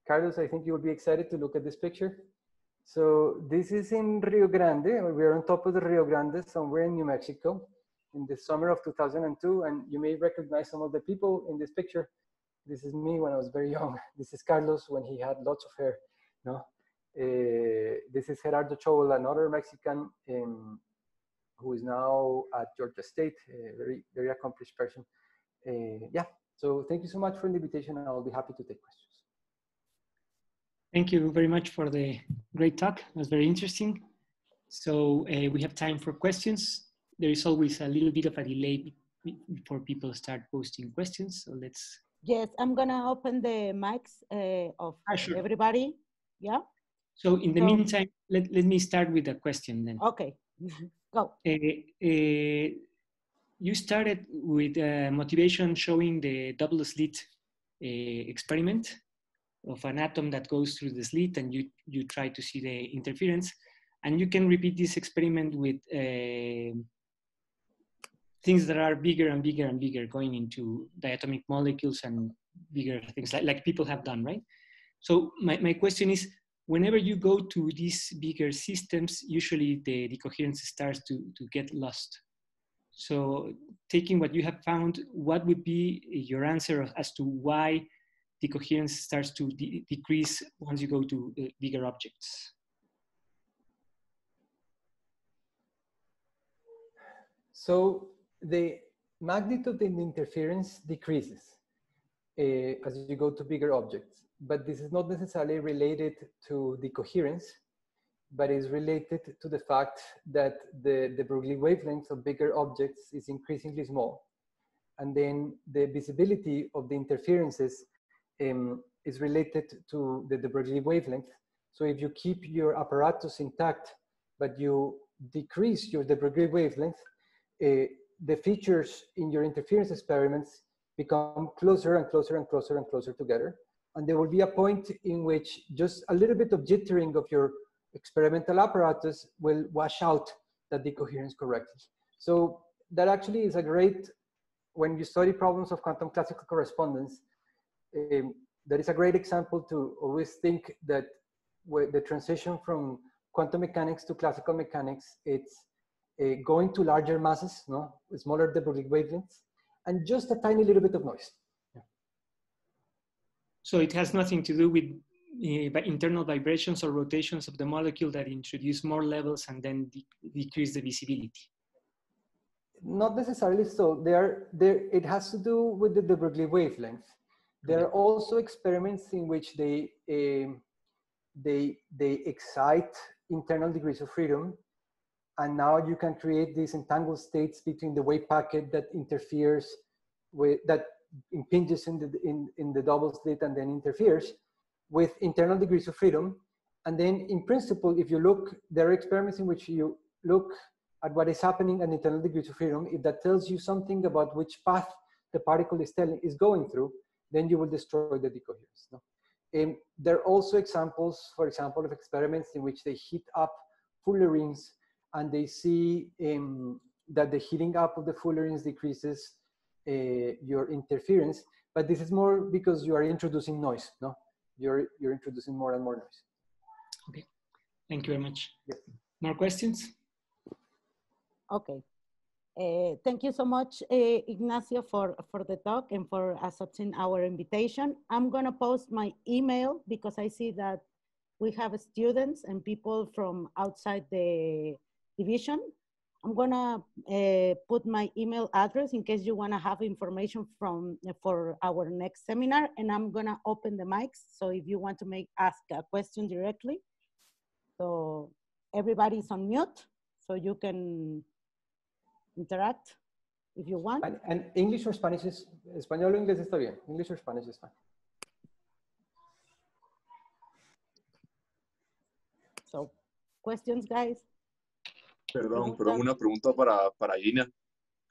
Carlos, I think you will be excited to look at this picture. So this is in Rio Grande. We're on top of the Rio Grande, somewhere in New Mexico, in the summer of 2002. And you may recognize some of the people in this picture. This is me when I was very young. This is Carlos when he had lots of hair. No, uh, this is Gerardo Chowell, another Mexican um, who is now at Georgia State, a very, very accomplished person. Uh, yeah, so thank you so much for the invitation and I'll be happy to take questions. Thank you very much for the great talk. It was very interesting. So uh, we have time for questions. There is always a little bit of a delay before people start posting questions. So let's. Yes, I'm gonna open the mics uh, of ah, sure. everybody. Yeah. So in the so, meantime, let, let me start with a question then. Okay, go. Uh, uh, you started with uh, motivation showing the double slit uh, experiment of an atom that goes through the slit and you, you try to see the interference. And you can repeat this experiment with things that are bigger and bigger and bigger going into diatomic molecules and bigger things like, like people have done, right? So my, my question is, whenever you go to these bigger systems, usually the, the coherence starts to, to get lost. So taking what you have found, what would be your answer as to why the coherence starts to de decrease once you go to uh, bigger objects? So the magnitude of the interference decreases uh, as you go to bigger objects but this is not necessarily related to the coherence, but is related to the fact that the, de Broglie wavelength of bigger objects is increasingly small. And then the visibility of the interferences um, is related to the de Broglie wavelength. So if you keep your apparatus intact, but you decrease your de Broglie wavelength, uh, the features in your interference experiments become closer and closer and closer and closer together and there will be a point in which just a little bit of jittering of your experimental apparatus will wash out that decoherence correctly. So that actually is a great, when you study problems of quantum classical correspondence, um, that is a great example to always think that the transition from quantum mechanics to classical mechanics, it's uh, going to larger masses, no, smaller de Broglie wavelengths, and just a tiny little bit of noise. So it has nothing to do with uh, internal vibrations or rotations of the molecule that introduce more levels and then de decrease the visibility. Not necessarily so. There, there, it has to do with the de Broglie wavelength. There are also experiments in which they, um, they, they excite internal degrees of freedom. And now you can create these entangled states between the wave packet that interferes with, that impinges in the, in, in the double slit and then interferes with internal degrees of freedom. And then in principle, if you look, there are experiments in which you look at what is happening at internal degrees of freedom. If that tells you something about which path the particle is, telling, is going through, then you will destroy the decoherence. No? Um, there are also examples, for example, of experiments in which they heat up fullerenes and they see um, that the heating up of the fullerenes decreases uh, your interference, but this is more because you are introducing noise, no? You're, you're introducing more and more noise. Okay, thank you very much. Yes. More questions? Okay. Uh, thank you so much, uh, Ignacio, for, for the talk and for accepting our invitation. I'm gonna post my email because I see that we have students and people from outside the division. I'm gonna uh, put my email address in case you wanna have information from for our next seminar and I'm gonna open the mics. So if you want to make ask a question directly. So everybody's on mute so you can interact if you want. And, and English or Spanish is, español o inglés está bien. English or Spanish is fine. So, questions, guys? Perdón, pero una pregunta para, para Gina.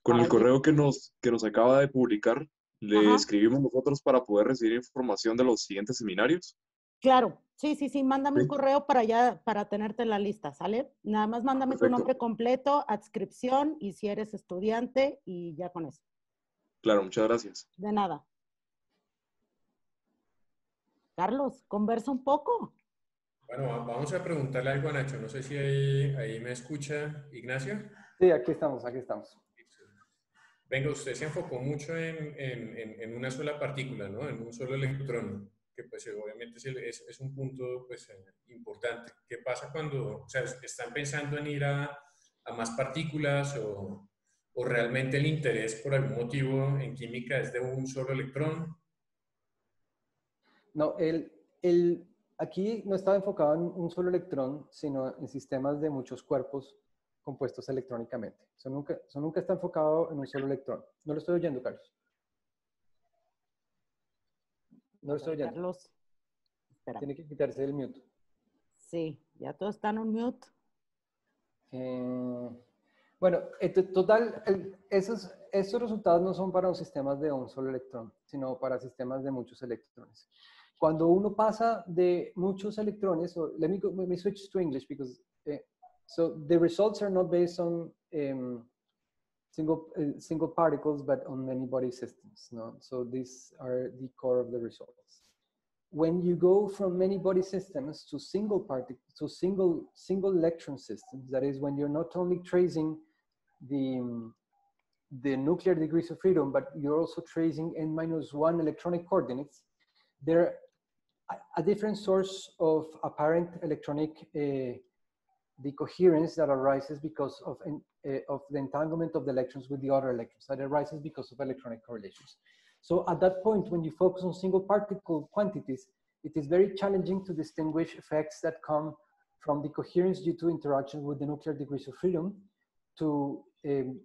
Con el correo que nos, que nos acaba de publicar, ¿le escribimos nosotros para poder recibir información de los siguientes seminarios? Claro, sí, sí, sí, mándame un correo para ya, para tenerte en la lista, ¿sale? Nada más mándame tu nombre completo, adscripción y si eres estudiante y ya con eso. Claro, muchas gracias. De nada. Carlos, conversa un poco. Bueno, vamos a preguntarle algo a Nacho. No sé si ahí, ahí me escucha Ignacio. Sí, aquí estamos, aquí estamos. Venga, usted se enfocó mucho en, en, en una sola partícula, ¿no? En un solo electrón pues obviamente es, es, un punto pues, eh, importante. ¿Qué pasa cuando o sea, están pensando en ir a, a más partículas o, o, realmente el interés por algún motivo en química es de un solo electrón? No, el, el, aquí no estaba enfocado en un solo electrón, sino en sistemas de muchos cuerpos compuestos electrónicamente. Eso nunca, eso nunca está enfocado en un solo electrón. No lo estoy oyendo, Carlos. No estoy oyendo. Carlos. Tiene que quitarse el mute. Sí, ya todos están en mute. Eh, bueno, total, esos, esos resultados no son para un sistema de un solo electrón, sino para sistemas de muchos electrones. Cuando uno pasa de muchos electrones, let me, go, let me switch to English because uh, so the results are not based on um, single, uh, single particles, but on many body systems. No? So these are the core of the results. When you go from many body systems to single particle, to single, single electron systems, that is when you're not only tracing the, um, the nuclear degrees of freedom, but you're also tracing n minus one electronic coordinates, they're a, different source of apparent electronic uh, the coherence that arises because of, uh, of the entanglement of the electrons with the other electrons that arises because of electronic correlations. So at that point, when you focus on single particle quantities, it is very challenging to distinguish effects that come from the coherence due to interaction with the nuclear degrees of freedom to um,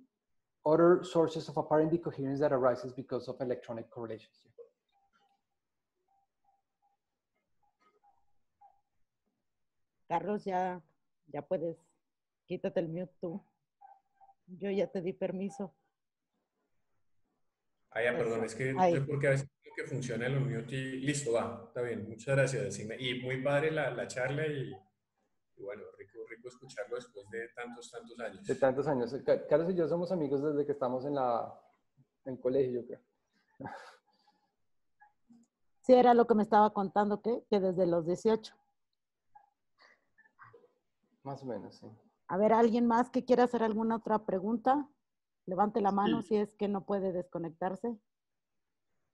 other sources of apparent decoherence that arises because of electronic correlations. Carlos, ya ya puedes, quítate el mute tú. Yo ya te di permiso. Ah, ya, perdón, es que no sé por qué a veces que funciona el mute y listo, va, está bien, muchas gracias. Y muy padre la, la charla y, bueno, rico, rico escucharlo después de tantos, tantos años. De tantos años. Carlos y yo somos amigos desde que estamos en la en colegio, yo creo. Sí, era lo que me estaba contando, que, que desde los 18. Más o menos, sí. A ver, ¿alguien más que quiera hacer alguna otra pregunta? Levante la mano si es que no puede desconectarse.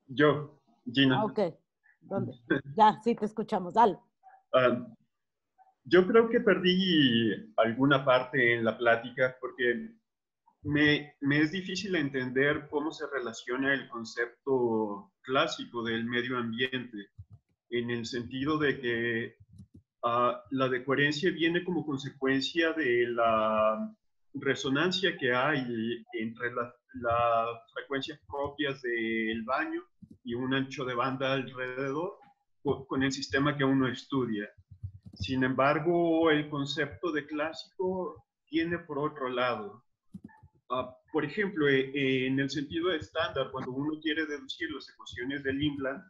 Yo, Gina. Ah, ok. ¿Dónde? ya, sí, te escuchamos. Dale. Ah, yo creo que perdí alguna parte en la plática porque me, me, es difícil entender cómo se relaciona el concepto clásico del medio ambiente, en el sentido de que uh, la decoherencia viene como consecuencia de la resonancia que hay entre las frecuencias propias del baño y un ancho de banda alrededor con el sistema que uno estudia. Sin embargo, el concepto de clásico tiene por otro lado. Uh, por ejemplo, eh, en el sentido estándar, cuando uno quiere deducir las ecuaciones del Inland,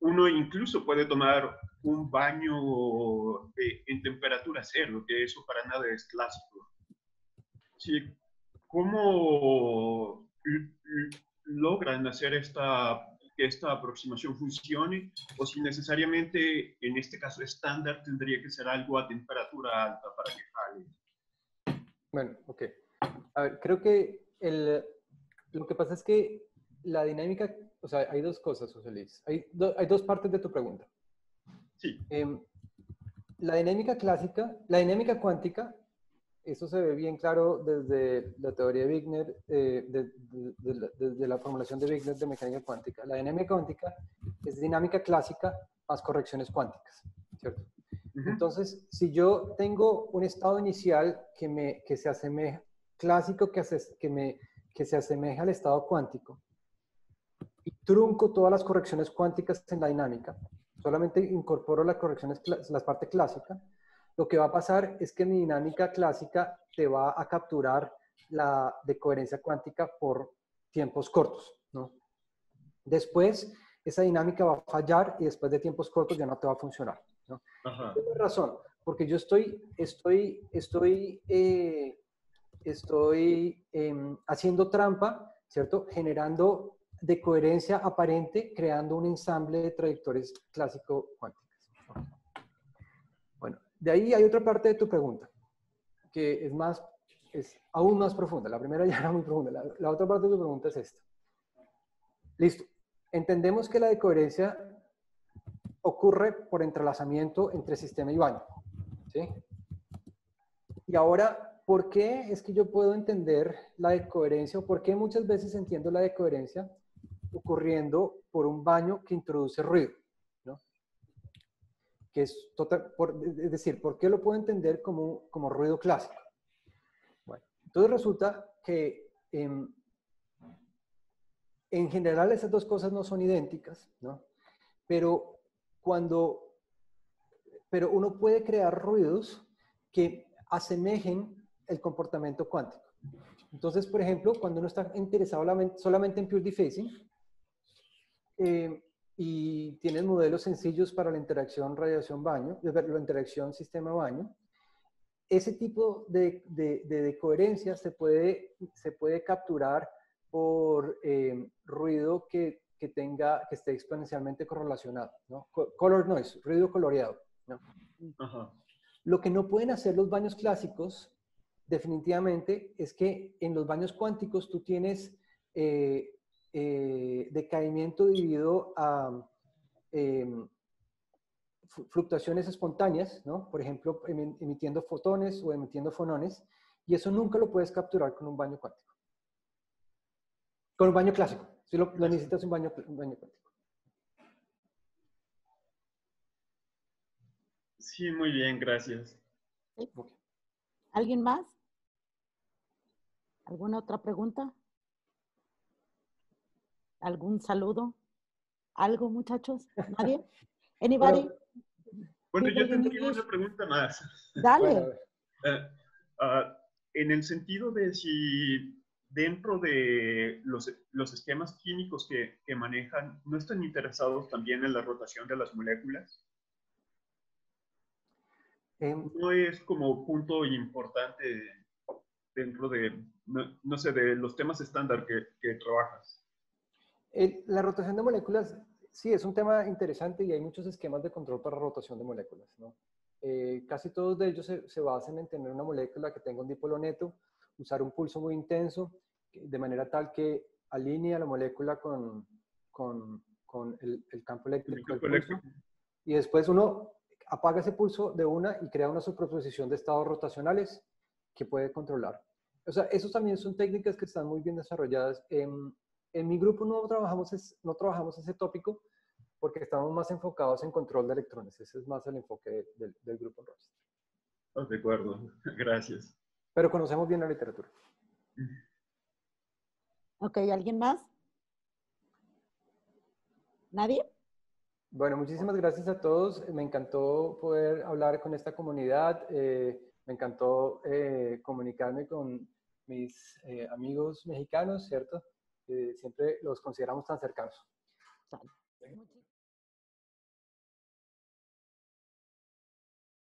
uno incluso puede tomar un baño eh, en temperatura cero, que eso para nada es clásico. Sí, ¿Cómo logran hacer esta, que esta aproximación funcione? O si necesariamente, en este caso estándar, tendría que ser algo a temperatura alta para que jale. Bueno, ok. A ver, creo que el, lo que pasa es que la dinámica, o sea, hay dos cosas, José Luis. Hay, hay dos partes de tu pregunta. Sí. Eh, la dinámica clásica, la dinámica cuántica, eso se ve bien claro desde la teoría de Wigner, eh, desde la formulación de Wigner de mecánica cuántica. La dinámica cuántica es dinámica clásica más correcciones cuánticas, ¿cierto? Entonces, si yo tengo un estado inicial que, me, que se asemeja, clásico que, hace, que, me, que se asemeja al estado cuántico, y trunco todas las correcciones cuánticas en la dinámica, solamente incorporo las correcciones, la parte clásica, lo que va a pasar es que mi dinámica clásica te va a capturar la decoherencia cuántica por tiempos cortos, ¿no? Después, esa dinámica va a fallar y después de tiempos cortos ya no te va a funcionar, ¿no? razón, porque yo estoy, estoy, estoy, eh, estoy em, haciendo trampa, ¿cierto? Generando de coherencia aparente creando un ensamble de trayectorias clásico cuánticas. Bueno, de ahí hay otra parte de tu pregunta, que es más, es aún más profunda. La primera ya era muy profunda. La, otra parte de tu pregunta es esta. Listo. Entendemos que la decoherencia ocurre por entrelazamiento entre sistema y baño. ¿sí? Y ahora, ¿por qué es que yo puedo entender la decoherencia o por qué muchas veces entiendo la decoherencia ocurriendo por un baño que introduce ruido, ¿no? Que es total, es decir, ¿por qué lo puedo entender como, como ruido clásico? Bueno, entonces resulta que em, en general esas dos cosas no son idénticas, ¿no? Pero cuando, pero uno puede crear ruidos que asemejen el comportamiento cuántico. Entonces, por ejemplo, cuando uno está interesado solamente en pure defacing, eh, y tienes modelos sencillos para la interacción radiación-baño, la interacción sistema-baño. Ese tipo de, de, de, coherencia se puede, se puede capturar por eh, ruido que, que, tenga, que esté exponencialmente correlacionado, ¿no? Color noise, ruido coloreado, ¿no? Lo que no pueden hacer los baños clásicos, definitivamente, es que en los baños cuánticos tú tienes eh, eh, decaimiento debido a em, fluctuaciones espontáneas, ¿no? Por ejemplo, emitiendo fotones o emitiendo fonones, y eso nunca lo puedes capturar con un baño cuántico. Con un baño clásico. Si lo, necesitas un baño, un baño cuántico. Sí, muy bien, gracias. ¿Alguien más? ¿Alguna otra pregunta? ¿Algún saludo? ¿Algo, muchachos? ¿Nadie? ¿Anybody? Bueno, yo tendría una pregunta más. Dale. Eh, ah, en el sentido de si dentro de los, los esquemas químicos que, que, manejan, ¿no están interesados también en la rotación de las moléculas? Em, ¿No es como punto importante dentro de, no, no sé, de los temas estándar que, que trabajas? La rotación de moléculas, sí, es un tema interesante y hay muchos esquemas de control para rotación de moléculas. ¿no? Eh, casi todos de ellos se, basan en tener una molécula que tenga un dipolo neto, usar un pulso muy intenso, de manera tal que alinea la molécula con, con, con el, campo eléctrico. Y después uno apaga ese pulso de una y crea una superposición de estados rotacionales que puede controlar. o sea, esos también son técnicas que están muy bien desarrolladas. En, en mi grupo no trabajamos, no trabajamos ese tópico porque estamos más enfocados en control de electrones. Ese es más el enfoque del, del grupo Rochester. Oh, de acuerdo, gracias. Pero conocemos bien la literatura. Ok, ¿alguien más? ¿Nadie? Bueno, muchísimas gracias a todos. Me encantó poder hablar con esta comunidad. Eh, me encantó eh, comunicarme con mis eh, amigos mexicanos, ¿cierto? Siempre los consideramos tan cercanos.